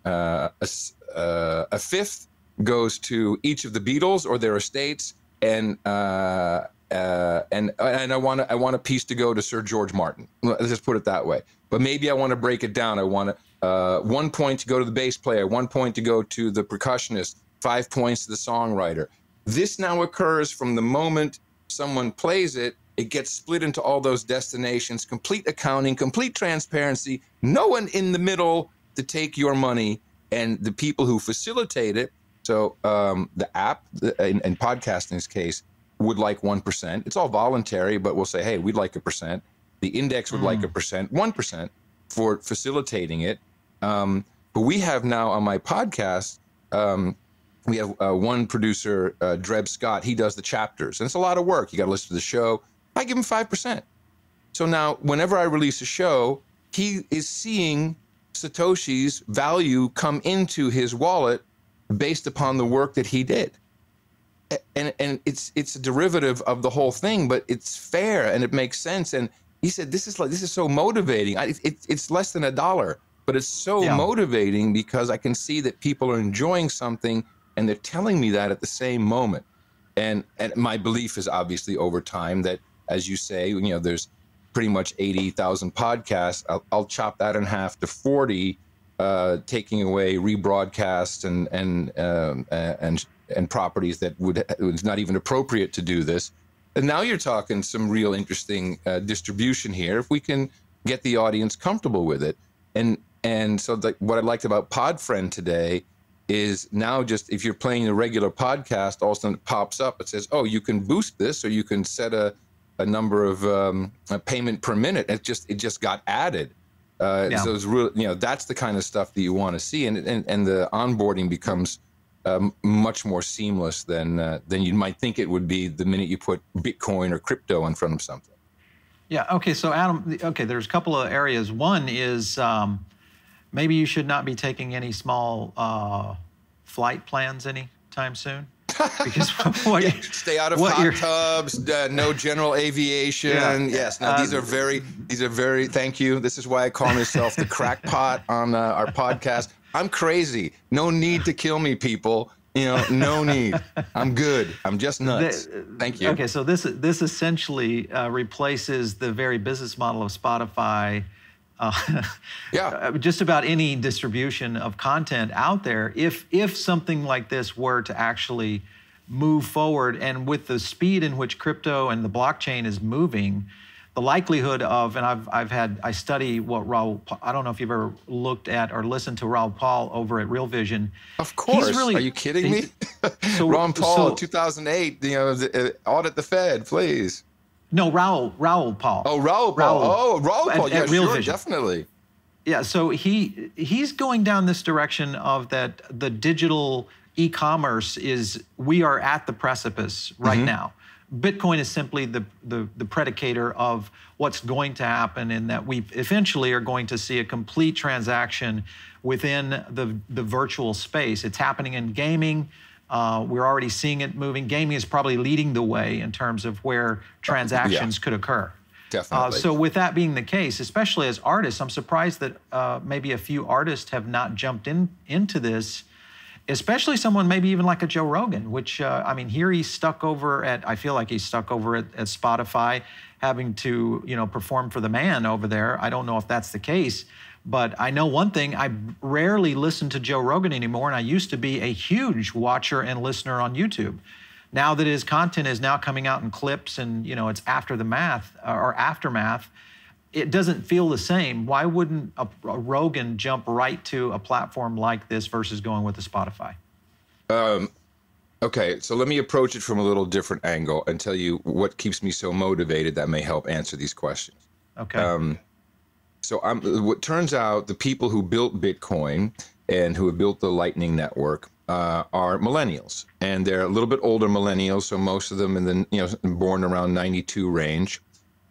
uh, a, uh, a fifth goes to each of the Beatles or their estates and uh, uh, and and I want I want a piece to go to Sir George Martin. Let's just put it that way. But maybe I want to break it down. I want uh, one point to go to the bass player, one point to go to the percussionist, five points to the songwriter. This now occurs from the moment someone plays it. It gets split into all those destinations. Complete accounting, complete transparency. No one in the middle to take your money, and the people who facilitate it so um, the app, and in, in podcasting's case, would like 1%. It's all voluntary, but we'll say, hey, we'd like a percent. The index would mm. like a percent, 1% for facilitating it. Um, but we have now on my podcast, um, we have uh, one producer, uh, Dreb Scott. He does the chapters, and it's a lot of work. You got to listen to the show. I give him 5%. So now, whenever I release a show, he is seeing Satoshi's value come into his wallet based upon the work that he did. And and it's it's a derivative of the whole thing, but it's fair and it makes sense. And he said, "This is like this is so motivating. I, it, it's less than a dollar, but it's so yeah. motivating because I can see that people are enjoying something and they're telling me that at the same moment. And and my belief is obviously over time that, as you say, you know, there's pretty much eighty thousand podcasts. I'll, I'll, chop that in half to forty, uh, taking away rebroadcast and and um, and and properties that would it was not even appropriate to do this. And now you're talking some real interesting uh, distribution here. If we can get the audience comfortable with it, and and so the, what I liked about Podfriend today is now just if you're playing a regular podcast, all of a sudden it pops up. It says, "Oh, you can boost this, or you can set a, a number of um, a payment per minute." It just it just got added. Uh, yeah. So it's real, you know, that's the kind of stuff that you want to see, and and, and the onboarding becomes um, much more seamless than uh, than you might think it would be the minute you put Bitcoin or crypto in front of something. Yeah. Okay. So Adam. Okay. There's a couple of areas. One is um, maybe you should not be taking any small uh, flight plans anytime soon. Because <laughs> what yeah, stay out of hot tubs, uh, no general aviation. Yeah. Yes, now uh, these are very, these are very. Thank you. This is why I call myself the crackpot on uh, our podcast. I'm crazy. No need to kill me, people. You know, no need. I'm good. I'm just nuts. The, Thank you. Okay, so this this essentially uh, replaces the very business model of Spotify. Uh, yeah. Just about any distribution of content out there. If if something like this were to actually move forward, and with the speed in which crypto and the blockchain is moving, the likelihood of, and I've, I've had, I study what Raoul, I don't know if you've ever looked at or listened to Raoul Paul over at Real Vision. Of course. Really, Are you kidding me? <laughs> So, Ron Paul, so, 2008, you know, uh, audit the Fed, please. No, Raoul, Raoul Pal. Oh, Raoul Paul. Raoul. Oh, Raoul Paul. At, yeah, at Real sure, Vision. definitely. Yeah, so he he's going down this direction of that the digital e-commerce is we are at the precipice right mm-hmm. now Bitcoin is simply the, the, the, predicator of what's going to happen, in that we eventually are going to see a complete transaction within the, the virtual space. It's happening in gaming. Uh, we're already seeing it moving. Gaming is probably leading the way in terms of where transactions yeah. could occur. Definitely. Uh, so, with that being the case, especially as artists, I'm surprised that uh, maybe a few artists have not jumped in into this especially someone maybe even like a Joe Rogan, which uh, I mean, here he's stuck over at, I feel like he's stuck over at, at Spotify, having to, you know, perform for the man over there. I don't know if that's the case. But I know one thing, I rarely listen to Joe Rogan anymore, and I used to be a huge watcher and listener on YouTube. Now that his content is now coming out in clips and you know it's after the math or aftermath, it doesn't feel the same. Why wouldn't a, a, Rogan jump right to a platform like this versus going with a Spotify? Um, okay, so let me approach it from a little different angle and tell you what keeps me so motivated that may help answer these questions. Okay. Um, so I'm, what turns out the people who built Bitcoin and who have built the Lightning Network uh, are millennials, and they're a little bit older millennials. So most of them in the you know born around 92 range.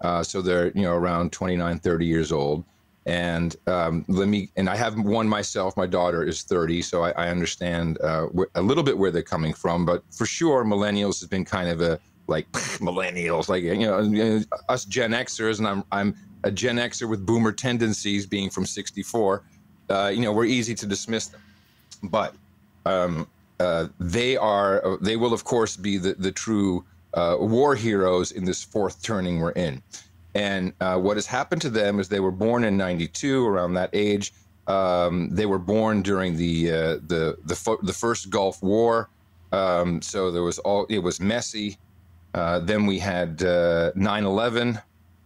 Uh, so they're you know around 29, 30 years old. And um, let me, and I have one myself. My daughter is 30, so I, I understand uh, a little bit where they're coming from. But for sure, millennials has been kind of a like <laughs> millennials, like you know, us Gen Xers, and I'm I'm a Gen Xer with boomer tendencies, being from '64. Uh, you know, we're easy to dismiss them, but um, uh, they are. They will, of course, be the the true uh, war heroes in this fourth turning we're in. And uh, what has happened to them is they were born in '92, around that age. Um, they were born during the uh, the the, fo- the first Gulf War, um, so there was all it was messy. Uh, then we had 9/11. Uh,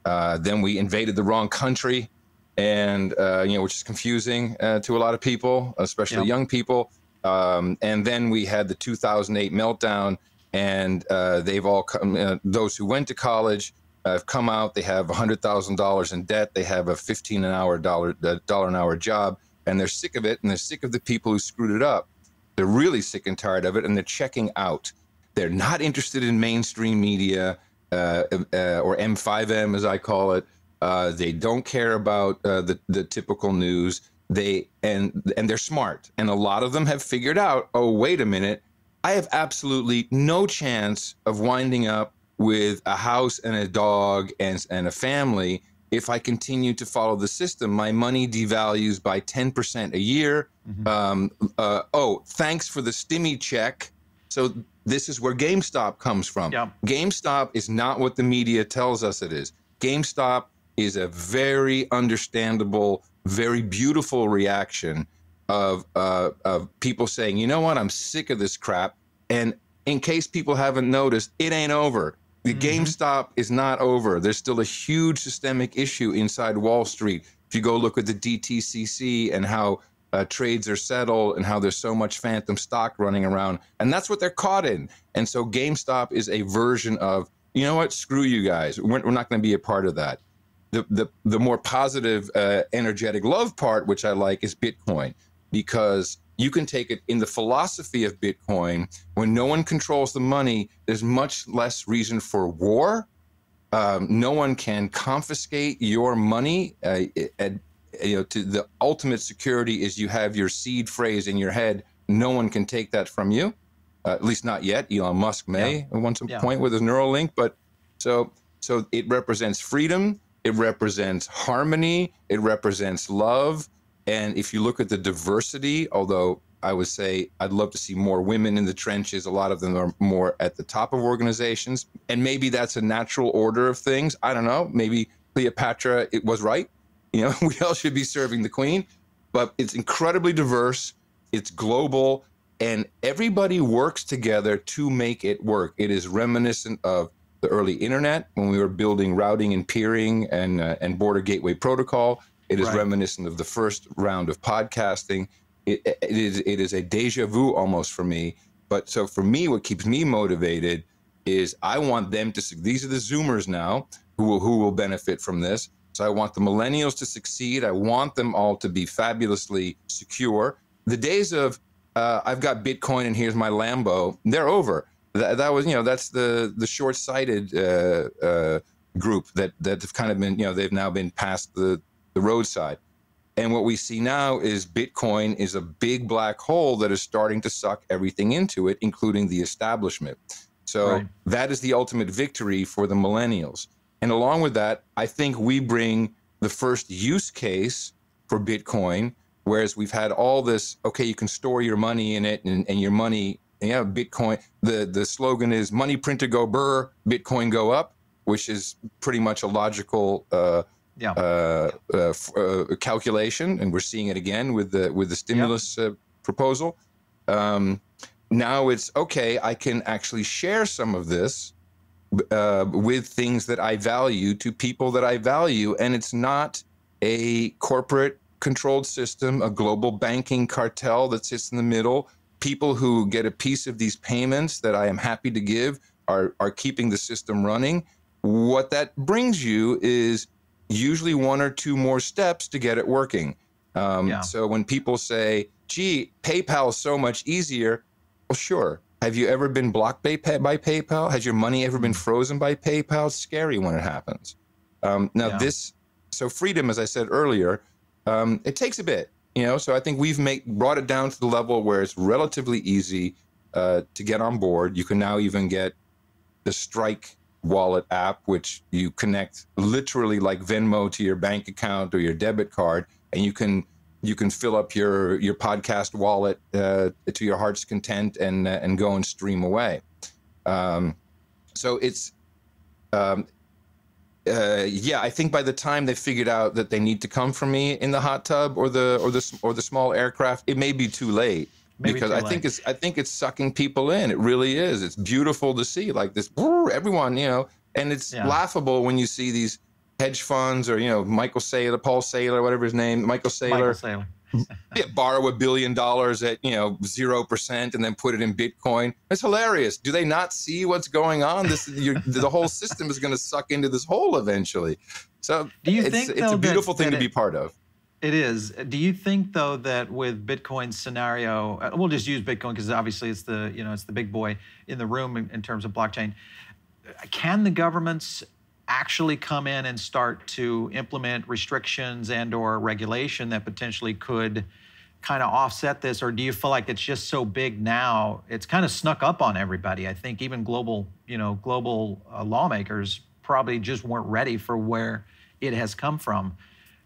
uh, then we invaded the wrong country, and you know, which is confusing to a lot of people, especially yep. young people. Um, and then we had the 2008 meltdown, and uh, they've all come. Uh, those who went to college have come out. They have hundred thousand dollars in debt. They have a fifteen an hour dollar dollar an hour job, and they're sick of it. And they're sick of the people who screwed it up. They're really sick and tired of it, and they're checking out. They're not interested in mainstream media uh, uh or M5M as I call it. Uh, they don't care about uh, the the typical news. They and and they're smart, and a lot of them have figured out. Oh, wait a minute I have absolutely no chance of winding up with a house and a dog and, and a family if I continue to follow the system. My money devalues by 10% a year. Mm-hmm. Um, uh, oh, thanks for the stimmy check. So this is where GameStop comes from. Yeah. GameStop is not what the media tells us it is. GameStop is a very understandable, very beautiful reaction of uh, of people saying, you know what, I'm sick of this crap. And in case people haven't noticed, it ain't over. The mm-hmm. GameStop is not over. There's still a huge systemic issue inside Wall Street. If you go look at the DTCC and how uh, trades are settled and how there's so much phantom stock running around, and that's what they're caught in. And so GameStop is a version of, you know what, screw you guys. We're, we're not going to be a part of that. The the the more positive, uh, energetic love part, which I like, is Bitcoin because you can take it in the philosophy of Bitcoin. When no one controls the money, there's much less reason for war. Um, no one can confiscate your money. Uh, at, you know, to the ultimate security is you have your seed phrase in your head. No one can take that from you, uh, at least not yet. Elon Musk may yeah. at one yeah. point with his Neuralink, but so so it represents freedom. It represents harmony. It represents love. And if you look at the diversity, although I would say I'd love to see more women in the trenches, a lot of them are more at the top of organizations. And maybe that's a natural order of things. I don't know. Maybe Cleopatra it was right. You know, <laughs> we all should be serving the queen. But it's incredibly diverse, it's global, and everybody works together to make it work. It is reminiscent of the early internet when we were building routing and peering and uh, and border gateway protocol it is right. reminiscent of the first round of podcasting. It, it is it is a deja vu almost for me. But so for me, what keeps me motivated is I want them to. These are the Zoomers now who will who will benefit from this. So I want the millennials to succeed. I want them all to be fabulously secure. The days of uh, I've got Bitcoin and here's my Lambo, they're over. That, that was you know that's the the short sighted uh, uh, group that that have kind of been you know they've now been past the the roadside. And what we see now is Bitcoin is a big black hole that is starting to suck everything into it, including the establishment. So right. that is the ultimate victory for the millennials. And along with that, I think we bring the first use case for Bitcoin, whereas we've had all this, okay, you can store your money in it and, and your money, yeah, Bitcoin, the, the slogan is money printer go burr, Bitcoin go up, which is pretty much a logical uh, yeah. uh, uh, uh, calculation, and we're seeing it again with the with the stimulus uh, proposal. Um, now it's okay. I can actually share some of this uh, with things that I value to people that I value, and it's not a corporate controlled system, a global banking cartel that sits in the middle. People who get a piece of these payments that I am happy to give are are keeping the system running. What that brings you is usually one or two more steps to get it working. Um, yeah. So when people say, gee, PayPal is so much easier, well, sure. Have you ever been blocked by, by PayPal? Has your money ever been frozen by PayPal? It's scary when it happens. Um, now, yeah. this, so freedom, as I said earlier, um, it takes a bit, you know. So I think we've made, brought it down to the level where it's relatively easy uh, to get on board. You can now even get the Strike wallet app, which you connect literally like Venmo to your bank account or your debit card, and you can you can fill up your your podcast wallet uh, to your heart's content and uh, and go and stream away. Um, so it's um, uh, yeah, I think by the time they figured out that they need to come for me in the hot tub or the or the or the small aircraft, it may be too late. Maybe because I think it's I think it's sucking people in. It really is. It's beautiful to see like this. Everyone, you know, and it's yeah. laughable when you see these hedge funds or you know Michael Saylor, Paul Saylor, whatever his name, Michael Saylor. Michael Saylor. <laughs> yeah, borrow a billion dollars at you know zero percent and then put it in Bitcoin. It's hilarious. Do they not see what's going on? This the whole system is going to suck into this hole eventually. So do you it's, think it's a beautiful that, thing that to be part of. It is. Do you think though that with Bitcoin's scenario, uh, we'll just use Bitcoin because obviously it's the you know it's the big boy in the room in, in terms of blockchain. Can the governments actually come in and start to implement restrictions and or regulation that potentially could kind of offset this or do you feel like it's just so big now it's kind of snuck up on everybody i think even global you know global uh, lawmakers probably just weren't ready for where it has come from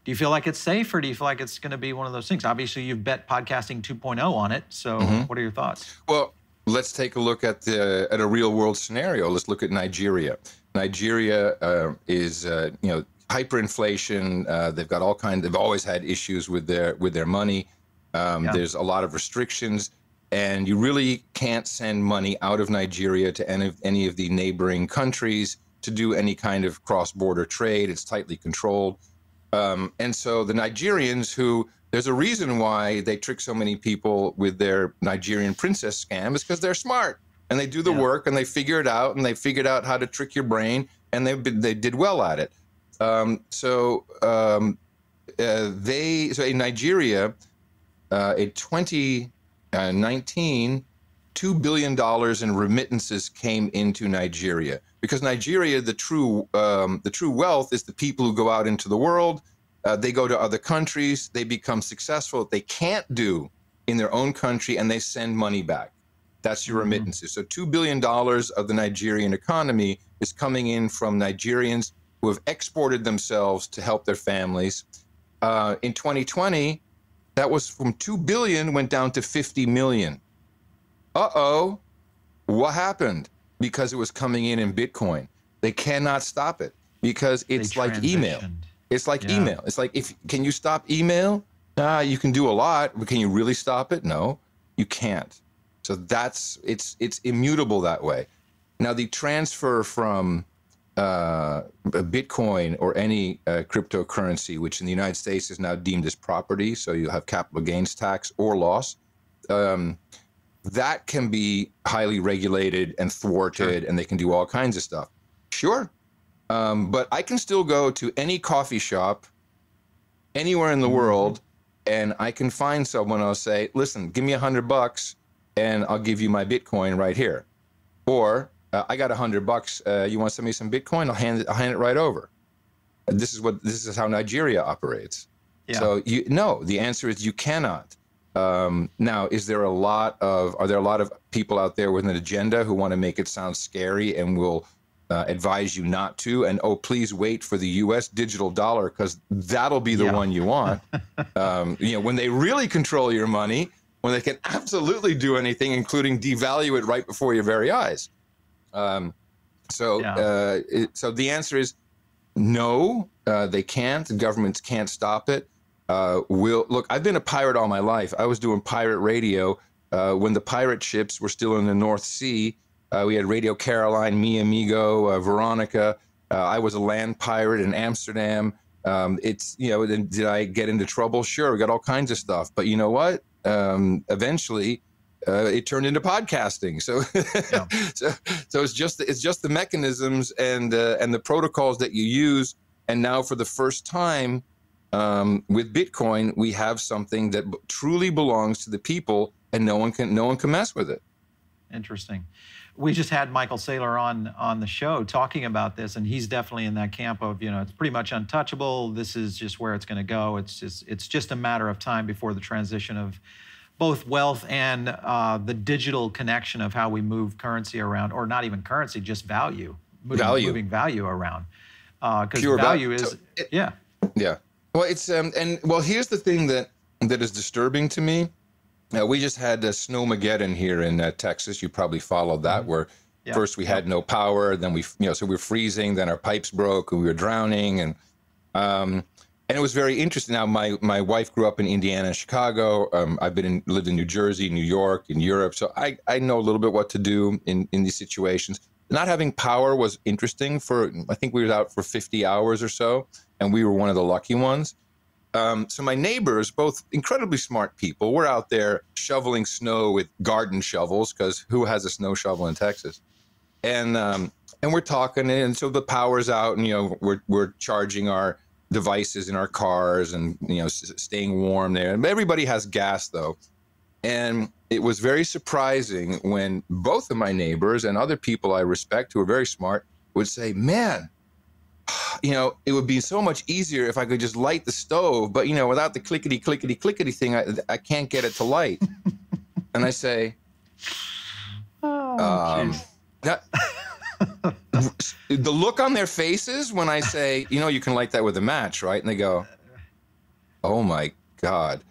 do you feel like it's safe or do you feel like it's going to be one of those things? Obviously, you've bet podcasting 2.0 on it. So, mm-hmm. what are your thoughts? Well, let's take a look at the at a real world scenario. Let's look at Nigeria. Nigeria uh, is uh, you know hyperinflation. Uh, they've got all kinds. They've always had issues with their with their money. Um, yeah. There's a lot of restrictions, and you really can't send money out of Nigeria to any of, any of the neighboring countries to do any kind of cross border trade. It's tightly controlled, um, and so the Nigerians who there's a reason why they trick so many people with their Nigerian princess scam is because they're smart and they do the yeah. work and they figure it out and they figured out how to trick your brain and they they did well at it. Um, so um, uh, they so in Nigeria, uh, in 2019, two billion dollars in remittances came into Nigeria because Nigeria, the true um, the true wealth is the people who go out into the world. Uh, they go to other countries, they become successful. They can't do in their own country, and they send money back. That's your mm-hmm. remittances. So $2 billion of the Nigerian economy is coming in from Nigerians who have exported themselves to help their families. Uh, in 2020, that was from 2 billion went down to 50 million. Uh-oh, what happened? Because it was coming in in Bitcoin. They cannot stop it because it's like email. It's like yeah. email. It's like if can you stop email? Nah, you can do a lot, but can you really stop it? No, you can't. So that's it's it's immutable that way. Now the transfer from uh, Bitcoin or any uh, cryptocurrency, which in the United States is now deemed as property, so you have capital gains tax or loss. Um, that can be highly regulated and thwarted, sure. and they can do all kinds of stuff. Sure, um, but I can still go to any coffee shop anywhere in the mm-hmm. world, and I can find someone. I'll say, "Listen, give me a hundred bucks, and I'll give you my Bitcoin right here. Or uh, I got a hundred bucks. Uh, you want to send me some Bitcoin? I'll hand it. I'll hand it right over. This is what this is how Nigeria operates. Yeah. So you no. The answer is you cannot. Um, now, is there a lot of are there a lot of people out there with an agenda who want to make it sound scary and will uh, advise you not to? And oh, please wait for the U.S. digital dollar because that'll be the yeah. one you want. <laughs> um, you know, when they really control your money, when they can absolutely do anything, including devalue it right before your very eyes. Um, so, yeah. uh, it, so the answer is no, uh, they can't. The governments can't stop it. Uh, will look. I've been a pirate all my life. I was doing pirate radio uh, when the pirate ships were still in the North Sea. Uh, we had Radio Caroline, Mi Amigo, uh, Veronica. I was a land pirate in Amsterdam. Um, it's you know, did I get into trouble? Sure, we got all kinds of stuff. But you know what? Um, eventually uh, it turned into podcasting. So, yeah. <laughs> so, so it's just it's just the mechanisms and uh, and the protocols that you use. And now, for the first time um, with Bitcoin, we have something that truly belongs to the people, and no one can no one can mess with it. Interesting. We just had Michael Saylor on on the show talking about this, and he's definitely in that camp of you know it's pretty much untouchable. This is just where it's going to go. It's just it's just a matter of time before the transition of both wealth and uh, the digital connection of how we move currency around, or not even currency, just value, moving value, moving value around. Because uh, value is, it, yeah, yeah. Well, it's um, and well, here's the thing that that is disturbing to me uh, we just had a snowmageddon here in uh, Texas. You probably followed that, mm-hmm. where yeah. first we had no power, then we, you know, so we were freezing, then our pipes broke, and we were drowning, and um, and it was very interesting. Now, my my wife grew up in Indiana Chicago. Um, I've been in, lived in New Jersey, New York, in Europe, so I I know a little bit what to do in in these situations. Not having power was interesting. For I think we were out for 50 hours or so, and we were one of the lucky ones. Um, so my neighbors, both incredibly smart people, were out there shoveling snow with garden shovels because who has a snow shovel in Texas? And um, and we're talking, and so the power's out, and you know we're we're charging our devices in our cars, and you know staying warm there. And everybody has gas though, and it was very surprising when both of my neighbors and other people I respect who are very smart would say, "Man." You know, it would be so much easier if I could just light the stove, but you know, without the clickety clickety clickety thing, I, I can't get it to light. <laughs> and I say, oh, um, that, the look on their faces when I say, you know, you can light that with a match, right? And they go, oh my God.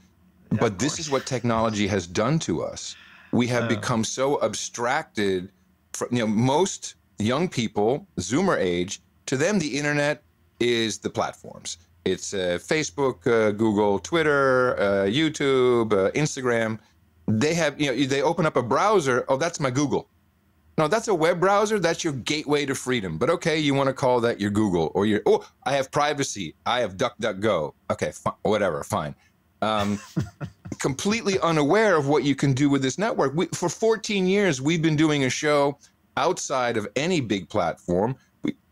Yeah, but this is what technology has done to us. we have become so abstracted. From, you know, most young people, Zoomer age, to them the internet is the platforms. It's uh, Facebook, uh, Google, Twitter, uh, YouTube, uh, Instagram. They have, you know, they open up a browser. Oh, that's my Google. No, that's a web browser. That's your gateway to freedom. But okay, you want to call that your Google or your, oh, I have privacy. I have DuckDuckGo. Okay, whatever, fine. Um, <laughs> completely unaware of what you can do with this network. We, for 14 years, we've been doing a show outside of any big platform.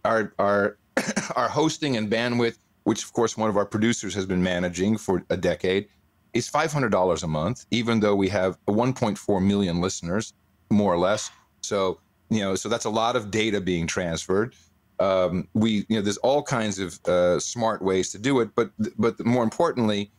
Our, our, <coughs> our hosting and bandwidth, which of course one of our producers has been managing for a decade, is $500 a month, even though we have 1.4 million listeners, more or less. So, you know, so that's a lot of data being transferred. Um, we, you know, there's all kinds of uh, smart ways to do it, but but more importantly,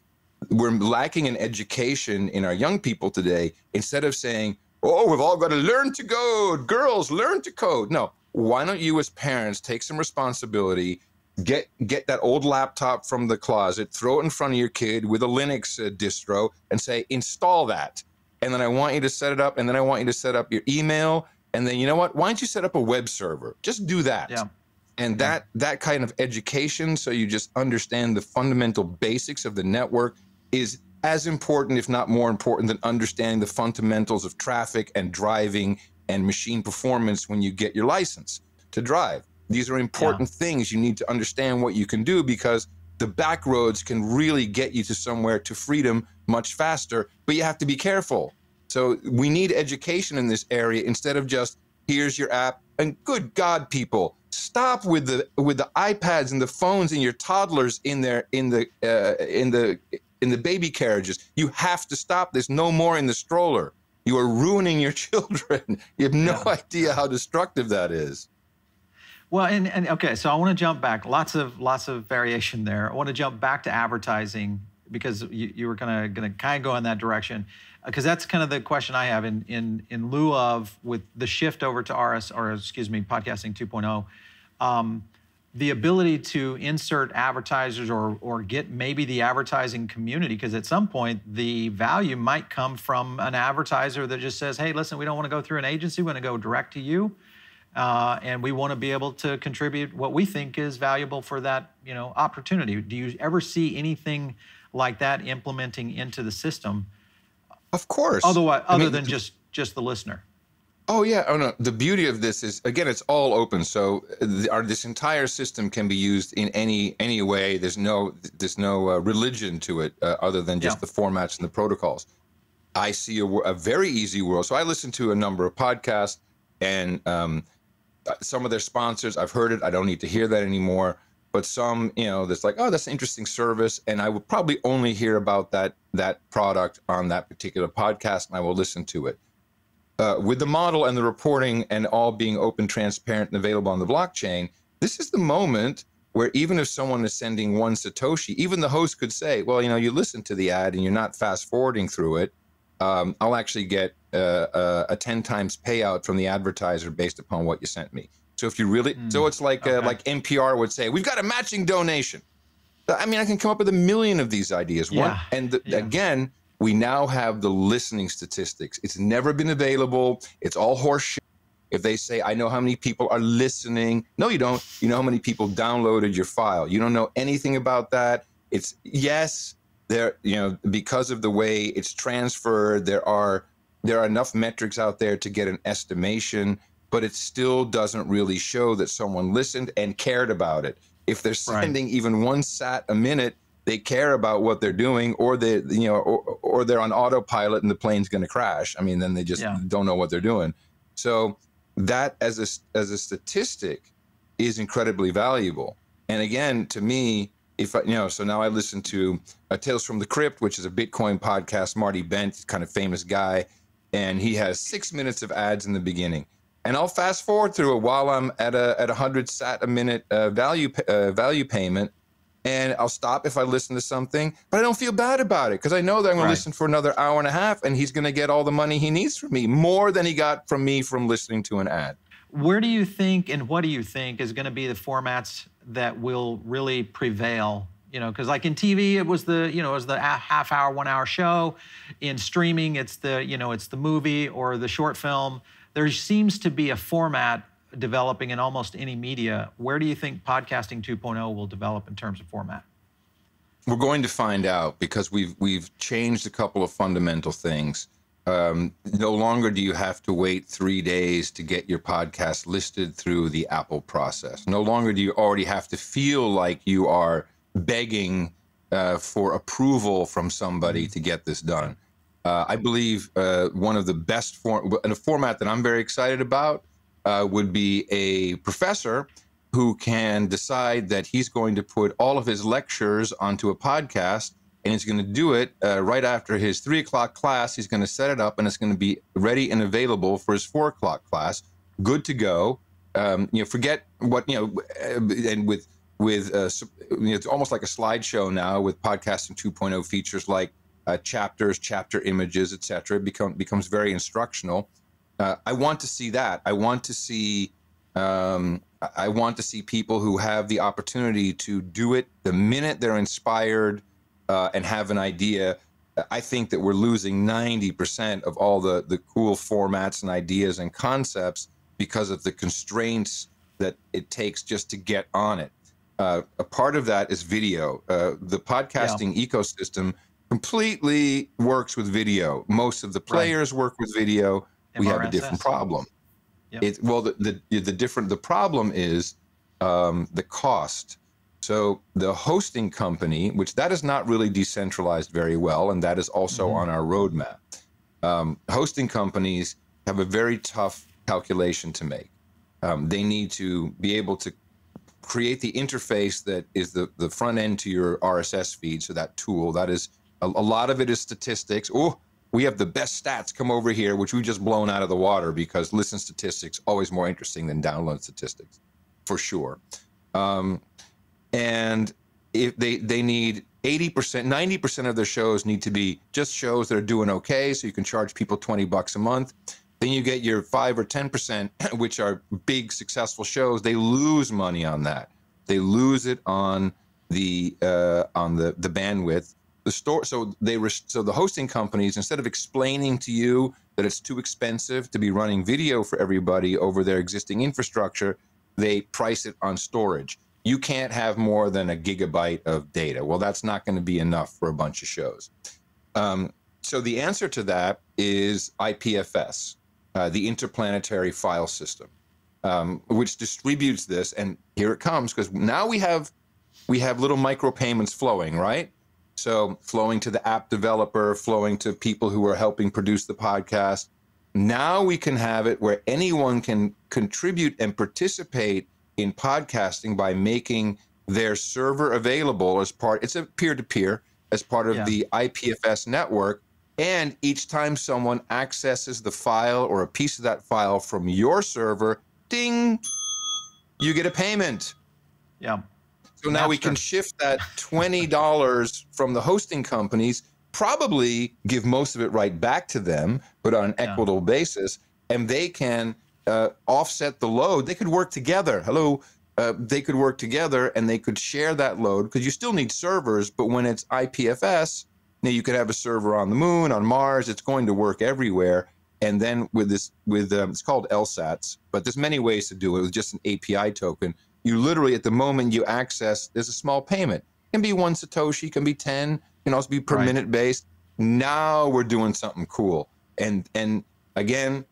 we're lacking in education in our young people today. Instead of saying, "Oh, we've all got to learn to code," girls learn to code. No, why don't you, as parents, take some responsibility? Get get that old laptop from the closet, throw it in front of your kid with a Linux uh, distro, and say, "Install that." And then I want you to set it up, and then I want you to set up your email and then you know what? Why don't you set up a web server? Just do that. Yeah. And that that kind of education, so you just understand the fundamental basics of the network, is as important, if not more important, than understanding the fundamentals of traffic and driving and machine performance when you get your license to drive. These are important yeah. things. You need to understand what you can do because the back roads can really get you to somewhere to freedom much faster, but you have to be careful so we need education in this area instead of just here's your app. And good God, people, stop with the with the iPads and the phones and your toddlers in there in the uh, in the in the baby carriages. You have to stop this. No more in the stroller. You are ruining your <laughs> children. You have no yeah. idea how destructive that is. Well, and, and okay, so I want to jump back. Lots of lots of variation there. I want to jump back to advertising because you, you were gonna gonna kind of go in that direction because that's kind of the question I have in in in lieu of with the shift over to RS or excuse me podcasting 2.0, um, the ability to insert advertisers or or get maybe the advertising community because at some point the value might come from an advertiser that just says, hey, listen, we don't want to go through an agency, we want to go direct to you. Uh, and we want to be able to contribute what we think is valuable for that you know opportunity. Do you ever see anything like that implementing into the system? Of course. Otherwise, other I mean, than just just the listener. Oh yeah. Oh no. The beauty of this is again, it's all open. So the, our, this entire system can be used in any any way. There's no there's no uh, religion to it uh, other than just yeah. the formats and the protocols. I see a, a, very easy world. So I listen to a number of podcasts and um, uh, some of their sponsors. I've heard it. I don't need to hear that anymore but some you know that's like oh that's an interesting service and i would probably only hear about that that product on that particular podcast and i will listen to it uh, with the model and the reporting and all being open transparent and available on the blockchain this is the moment where even if someone is sending one satoshi even the host could say well you know you listen to the ad and you're not fast forwarding through it um, i'll actually get uh, uh, a 10 times payout from the advertiser based upon what you sent me so if you really, mm, so it's like uh, okay. uh, like NPR would say, we've got a matching donation. I mean, I can come up with a million of these ideas. Yeah. One, and the, yeah. again, we now have the listening statistics. It's never been available. It's all horseshit. If they say, I know how many people are listening, no, you don't. You know how many people downloaded your file. You don't know anything about that. It's yes, there. You know, because of the way it's transferred, there are there are enough metrics out there to get an estimation but it still doesn't really show that someone listened and cared about it. If they're sending right. even one sat a minute, they care about what they're doing, or they, you know, or, or they're on autopilot and the plane's going to crash. I mean, then they just yeah. don't know what they're doing. So that, as a as a statistic, is incredibly valuable. And again, to me, if I, you know, so now I listen to uh, Tales from the Crypt, which is a Bitcoin podcast. Marty Bent, kind of famous guy, and he has six minutes of ads in the beginning and I'll fast forward through it while I'm at a at a hundred sat a minute uh, value uh, value payment, and I'll stop if I listen to something, but I don't feel bad about it because I know that I'm going right. to listen for another hour and a half, and he's going to get all the money he needs from me, more than he got from me from listening to an ad. Where do you think, and what do you think is going to be the formats that will really prevail You know, because like in TV, it was the you know it was the half hour, one hour show. In streaming, it's the you know it's the movie or the short film. There seems to be a format developing in almost any media. Where do you think podcasting 2.0 will develop in terms of format? We're going to find out because we've we've changed a couple of fundamental things. Um, no longer do you have to wait three days to get your podcast listed through the Apple process. No longer do you already have to feel like you are begging uh, for approval from somebody to get this done. Uh, I believe uh, one of the best form in a format that I'm very excited about uh, would be a professor who can decide that he's going to put all of his lectures onto a podcast and he's going to do it uh, right after his three o'clock class. He's going to set it up and it's going to be ready and available for his four o'clock class. Good to go. Um, you know, forget what you know, and with with uh, it's almost like a slideshow now with podcasting 2.0 features like uh, chapters, chapter images, etc. It become becomes very instructional. Uh, I want to see that. I want to see. Um, I want to see people who have the opportunity to do it the minute they're inspired uh, and have an idea. I think that we're losing 90% of all the, the cool formats and ideas and concepts because of the constraints that it takes just to get on it. Uh, a part of that is video. Uh, the podcasting yeah. ecosystem completely works with video. Most of the players right. work with video. MRSS. We have a different problem. Yep. It, well, the, the, the different the problem is um, the cost. So the hosting company, which that is not really decentralized very well, and that is also mm-hmm. on our roadmap. Um, hosting companies have a very tough calculation to make. Um, they need to be able to create the interface that is the, the front end to your RSS feed. So that tool, that is a, a lot of it is statistics. Oh, we have the best stats come over here, which we've just blown out of the water because listen statistics always more interesting than download statistics, for sure. Um, and if they they need 80%, 90% of their shows need to be just shows that are doing okay, so you can charge people 20 bucks a month. Then you get your 5 or 10%, <clears throat> which are big successful shows. They lose money on that. They lose it on the uh, on the the bandwidth. The store so they so the hosting companies instead of explaining to you that it's too expensive to be running video for everybody over their existing infrastructure, they price it on storage you can't have more than a gigabyte of data. Well, that's not going to be enough for a bunch of shows. Um, so the answer to that is IPFS, uh, the Interplanetary File System, um, which distributes this. And here it comes because now we have we have little micropayments flowing, right? So flowing to the app developer, flowing to people who are helping produce the podcast. Now we can have it where anyone can contribute and participate in podcasting by making their server available as part it's a peer-to-peer as part of yeah. the IPFS network and each time someone accesses the file or a piece of that file from your server ding you get a payment yeah so now we can shift that $20 from the hosting companies probably give most of it right back to them but on an yeah. equitable basis and they can uh, offset the load. They could work together. Hello, uh, they could work together and they could share that load because you still need servers. But when it's IPFS, now you could have a server on the moon, on Mars. It's going to work everywhere. And then with this, with um, it's called LSATs, but there's many ways to do it with just an API token. You literally, at the moment you access, there's a small payment. It can be one satoshi, can be ten, can also be per right. minute based. Now we're doing something cool. And and again,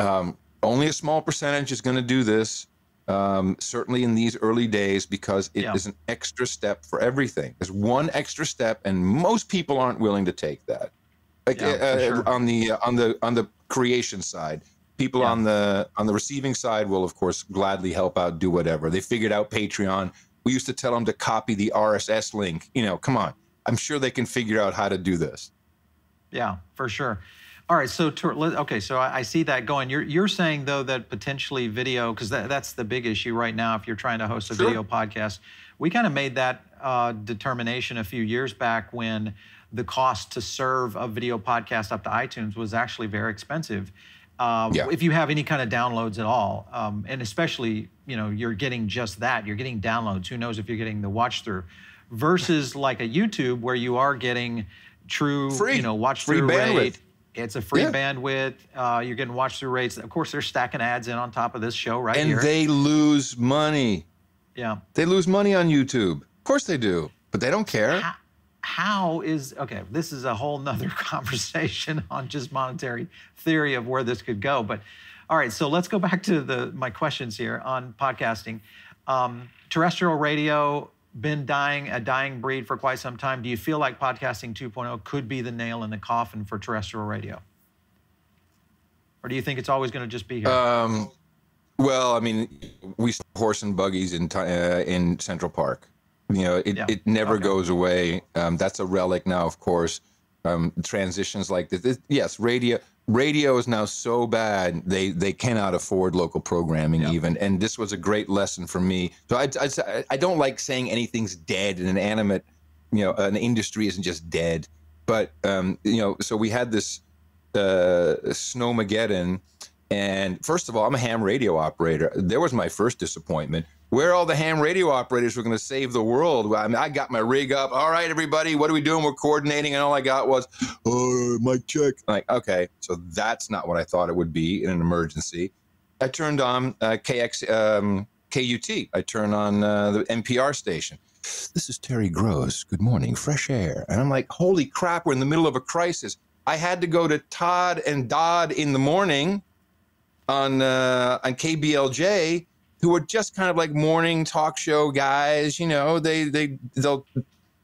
um, only a small percentage is going to do this. Um, certainly in these early days, because it yeah. is an extra step for everything. There's one extra step, and most people aren't willing to take that. Like yeah, uh, sure. on the uh, on the on the creation side, people yeah. on the on the receiving side will of course gladly help out, do whatever. They figured out Patreon. We used to tell them to copy the RSS link. You know, come on. I'm sure they can figure out how to do this. Yeah, for sure. All right, so to, okay, so I, I, see that going. You're you're saying though that potentially video, because that, that's the big issue right now. If you're trying to host a sure. video podcast, we kind of made that uh, determination a few years back when the cost to serve a video podcast up to iTunes was actually very expensive. Um, yeah. If you have any kind of downloads at all, um, and especially you know you're getting just that, you're getting downloads. Who knows if you're getting the watch through? versus <laughs> like a YouTube where you are getting true, Free. you know, watch Free through bandwidth. rate. It's a free Yeah. bandwidth. Uh, you're getting watch through rates. Of course, they're stacking ads in on top of this show right and here. they lose money. yeah. They lose money on YouTube. Of course they do, but they don't care. How, how is okay? This is a whole nother <laughs> conversation on just monetary theory of where this could go. But all right, so let's go back to the my questions here on podcasting. Um, terrestrial radio been dying a dying breed for quite some time. Do you feel like podcasting 2.0 could be the nail in the coffin for terrestrial radio, or do you think it's always going to just be here? Um, well, I mean, we horse and buggies in uh, in Central Park. You know, it, Yeah. it never Okay. goes away. Um, that's a relic now, of course. Um, transitions like this, this- yes, radio radio is now so bad they they cannot afford local programming Yeah. even. And this was a great lesson for me. So I, I I don't like saying anything's dead and inanimate. You know, an industry isn't just dead. But um, you know, so we had this uh, Snowmageddon. And first of all, I'm a ham radio operator. There was my first disappointment. Where all the ham radio operators were going to save the world. I mean, I got my rig up. All right, everybody, what are we doing? We're coordinating, and all I got was, "Oh, mic check." Like, okay, so that's not what I thought it would be in an emergency. I turned on uh, KX um, KUT. I turned on uh, the NPR station. This is Terry Gross. Good morning, fresh air. And I'm like, holy crap, we're in the middle of a crisis. I had to go to Todd and Don in the morning on uh, on KLBJ, who are just kind of like morning talk show guys. You know, they they they'll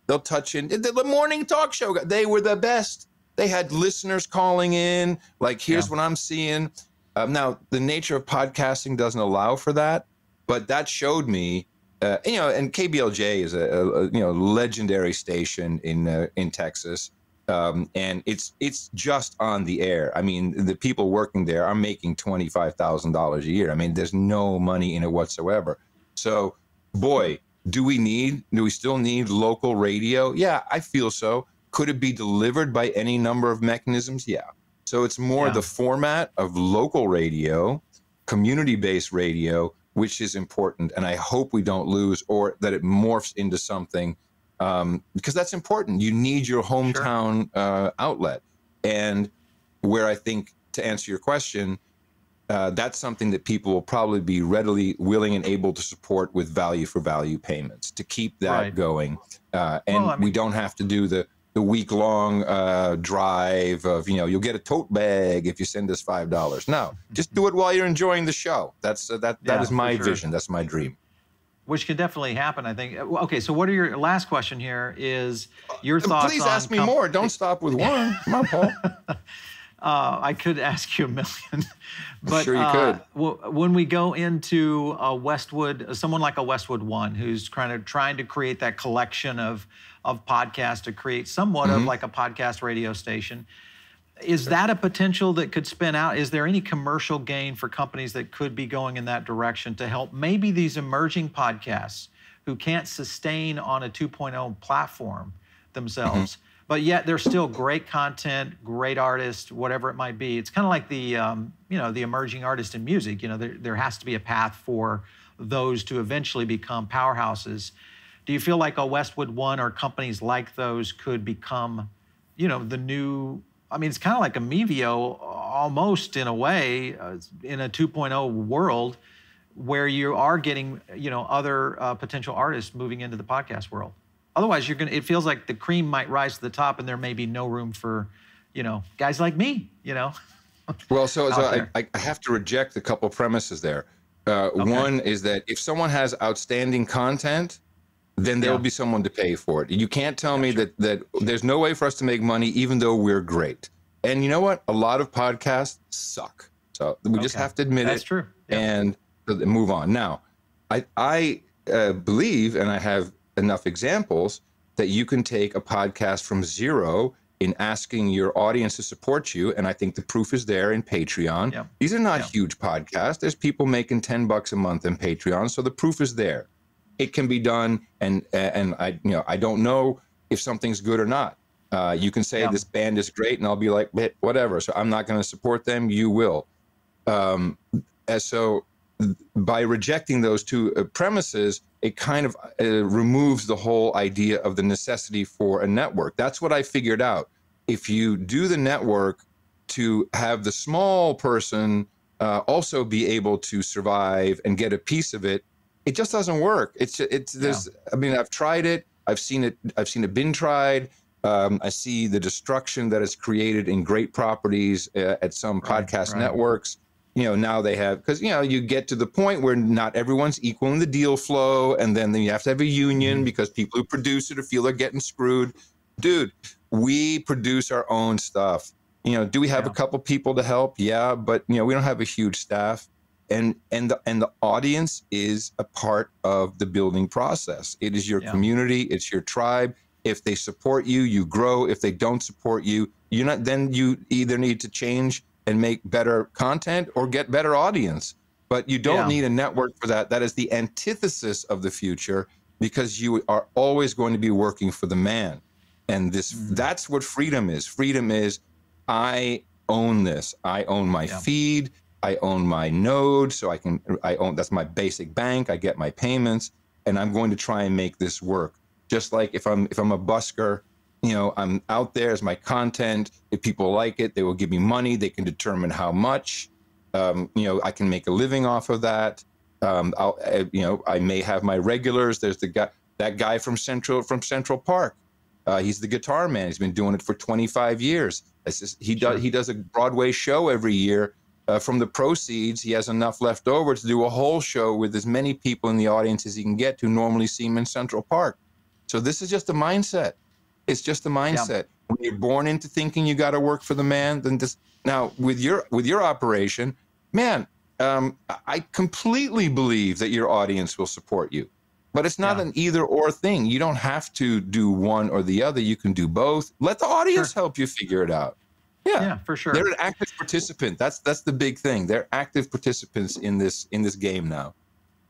they'll touch in the, morning talk show. guy- They were the best. They had listeners calling in, like, here's Yeah. what I'm seeing. Um, now, the nature of podcasting doesn't allow for that, but that showed me, uh, you know, and KLBJ is a, a, a you know legendary station in uh, in Texas, um, and it's it's just on the air. I mean, the people working there are making twenty five thousand dollars a year. I mean, there's no money in it whatsoever. So, boy, do we need? Do we still need local radio? Yeah, I feel so. Could it be delivered by any number of mechanisms? Yeah. So it's more Yeah. the format of local radio, community based radio, which is important. And I hope we don't lose or that it morphs into something um, because that's important. You need your hometown uh, outlet. And where I think, to answer your question, uh, that's something that people will probably be readily willing and able to support with value for value payments to keep that Right. going. Uh, and Well, I we don't have to do the the week long uh, drive of you know you'll get a tote bag if you send us five dollars. No, just <laughs> do it while you're enjoying the show. That's uh, that that Yeah, is my sure. vision. That's my dream. Which can definitely happen, I think. Uh, Okay, so what are your last question here? Is your thoughts? Uh, Please ask me more. Don't stop with <laughs> one. Come on, Paul. Uh, I could ask you a million, <laughs> but sure you uh, could. when we go into a Westwood, someone like a Westwood One, who's kind of trying to create that collection of of podcasts to create somewhat Mm-hmm. of like a podcast radio station, is that a potential that could spin out? Is there any commercial gain for companies that could be going in that direction to help maybe these emerging podcasts who can't sustain on a 2.0 platform themselves, but yet they're still great content, great artists, whatever it might be. It's kind of like the um, you know the emerging artist in music. You know, there there has to be a path for those to eventually become powerhouses. Do you feel like a Westwood One or companies like those could become, you know, the new? I mean, it's kind of like a Mevio, almost in a way, uh, in a 2.0 world, where you are getting, you know, other uh, potential artists moving into the podcast world. Otherwise, you're gonna. It feels like the cream might rise to the top, and there may be no room for, you know, guys like me. You know. Well, so, so I. I I have to reject a couple premises there. Uh, One is that if someone has outstanding content, then there Yeah. will be someone to pay for it. You can't tell me that that there's no way for us to make money, even though we're great. And you know what? A lot of podcasts suck. So we just have to admit That's it true. Yeah. and move on. Now, I I uh, believe, and I have enough examples that you can take a podcast from zero in asking your audience to support you, and I think the proof is there in Patreon. Yeah. These are not Yeah. huge podcasts. There's people making ten bucks a month in Patreon, so the proof is there. It can be done, and and I you know I don't know if something's good or not. Uh, you can say Yeah. this band is great, and I'll be like, whatever. So I'm not going to support them. You will. Um, and so by rejecting those two uh, premises, it kind of uh, removes the whole idea of the necessity for a network. That's what I figured out. If you do the network to have the small person uh, also be able to survive and get a piece of it, it just doesn't work. It's it's there's. Yeah. I mean, I've tried it. I've seen it. I've seen it been tried. Um, I see the destruction that is created in great properties uh, at some right, podcast right. networks you know now they have because you know you get to the point where not everyone's equal in the deal flow and then, then you have to have a union mm-hmm. because people who produce it or feel they're getting screwed dude we produce our own stuff you know do we have yeah. a couple people to help yeah but you know we don't have a huge staff and and the and the audience is a part of the building process it is your yeah. community it's your tribe if they support you you grow if they don't support you you're not then you either need to change and make better content or get better audience. But you don't yeah. need a network for that. That is the antithesis of the future because you are always going to be working for the man. And this mm-hmm. that's what freedom is. Freedom is I own this. I own my yeah. feed. I own my node, so I can I own that's my basic bank. I get my payments, and I'm going to try and make this work. Just like if I'm if I'm a busker you know i'm out there as my content if people like it they will give me money they can determine how much um, you know i can make a living off of that um, I'll, uh, you know i may have my regulars there's the guy that guy from central from central park uh, he's the guitar man he's been doing it for 25 years just, he sure. does he does a broadway show every year uh, from the proceeds he has enough left over to do a whole show with as many people in the audience as he can get to normally see him in central park so this is just a mindset it's just a mindset. Yeah. When you're born into thinking you got to work for the man, then this. Now with your with your operation, man, um, I completely believe that your audience will support you. But it's not yeah. an either or thing. You don't have to do one or the other. You can do both. Let the audience sure. help you figure it out. Yeah, yeah, for sure. They're an active participant. That's that's the big thing. They're active participants in this in this game now.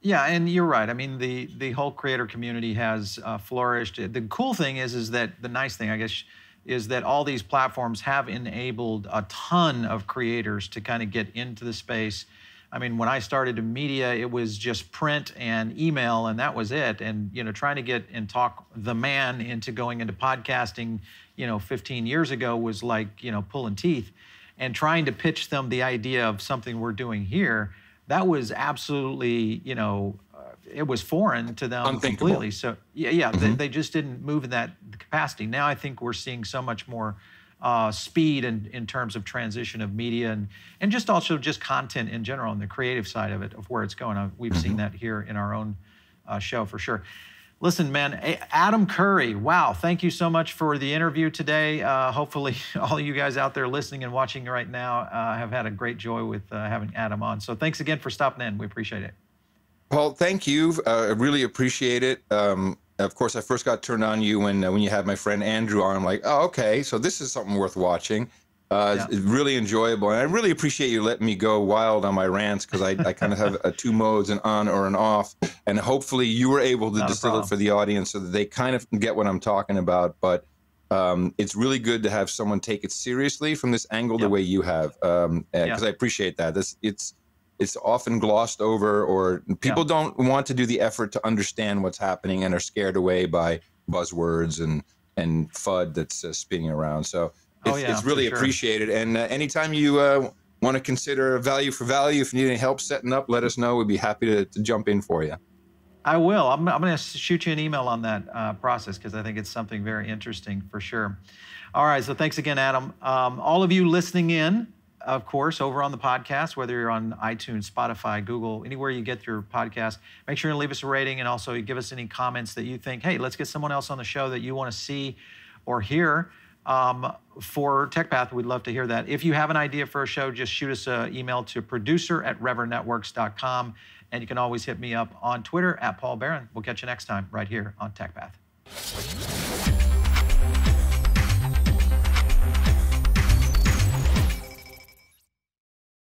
Yeah, and you're right. I mean, the the whole creator community has uh, flourished. The cool thing is, is that the nice thing, I guess, is that all these platforms have enabled a ton of creators to kind of get into the space. I mean, when I started in media, it was just print and email, and that was it. And you know, trying to get and talk the man into going into podcasting, you know, 15 years ago was like you know pulling teeth, and trying to pitch them the idea of something we're doing here that was absolutely, you know, uh, it was foreign to them completely. So yeah, yeah, mm-hmm. they, they, just didn't move in that capacity. Now I think we're seeing so much more uh, speed in, in terms of transition of media and and just also just content in general and the creative side of it of where it's going. Uh, we've mm-hmm. seen that here in our own uh, show for sure. Listen, man, Adam Curry, wow, thank you so much for the interview today. Uh, hopefully, <laughs> all you guys out there listening and watching right now uh, have had a great joy with uh, having Adam on. So thanks again for stopping in. We appreciate it. Paul, thank you. Uh, I really appreciate it. Um, of course, I first got turned on you when uh, when you had my friend Andrew on. I'm like, oh, okay, so this is something worth watching. Uh, yeah. It's really enjoyable, and I really appreciate you letting me go wild on my rants because I, I <laughs> kind of have a two modes, an on or an off, and hopefully you were able to Not distill it for the audience so that they kind of get what I'm talking about. But um, it's really good to have someone take it seriously from this angle yep. the way you have, because um, yeah. I appreciate that. This it's it's often glossed over, or people yeah. don't want to do the effort to understand what's happening and are scared away by buzzwords and and FUD that's uh, spinning around. So it's, oh, yeah, it's really sure. appreciated. And uh, anytime you uh, want to consider value for value, if you need any help setting up, let us know. We'd be happy to, to jump in for you. I will. I'm, I'm going to shoot you an email on that uh, process because I think it's something very interesting for sure. All right. So thanks again, Adam. Um, all of you listening in, of course, over on the podcast, whether you're on iTunes, Spotify, Google, anywhere you get your podcast, make sure to leave us a rating and also give us any comments that you think, hey, let's get someone else on the show that you want to see or hear um, for TechPath. We'd love to hear that. If you have an idea for a show, just shoot us an email to producer at revernetworks.com. And you can always hit me up on Twitter at Paul Barron. We'll catch you next time right here on TechPath.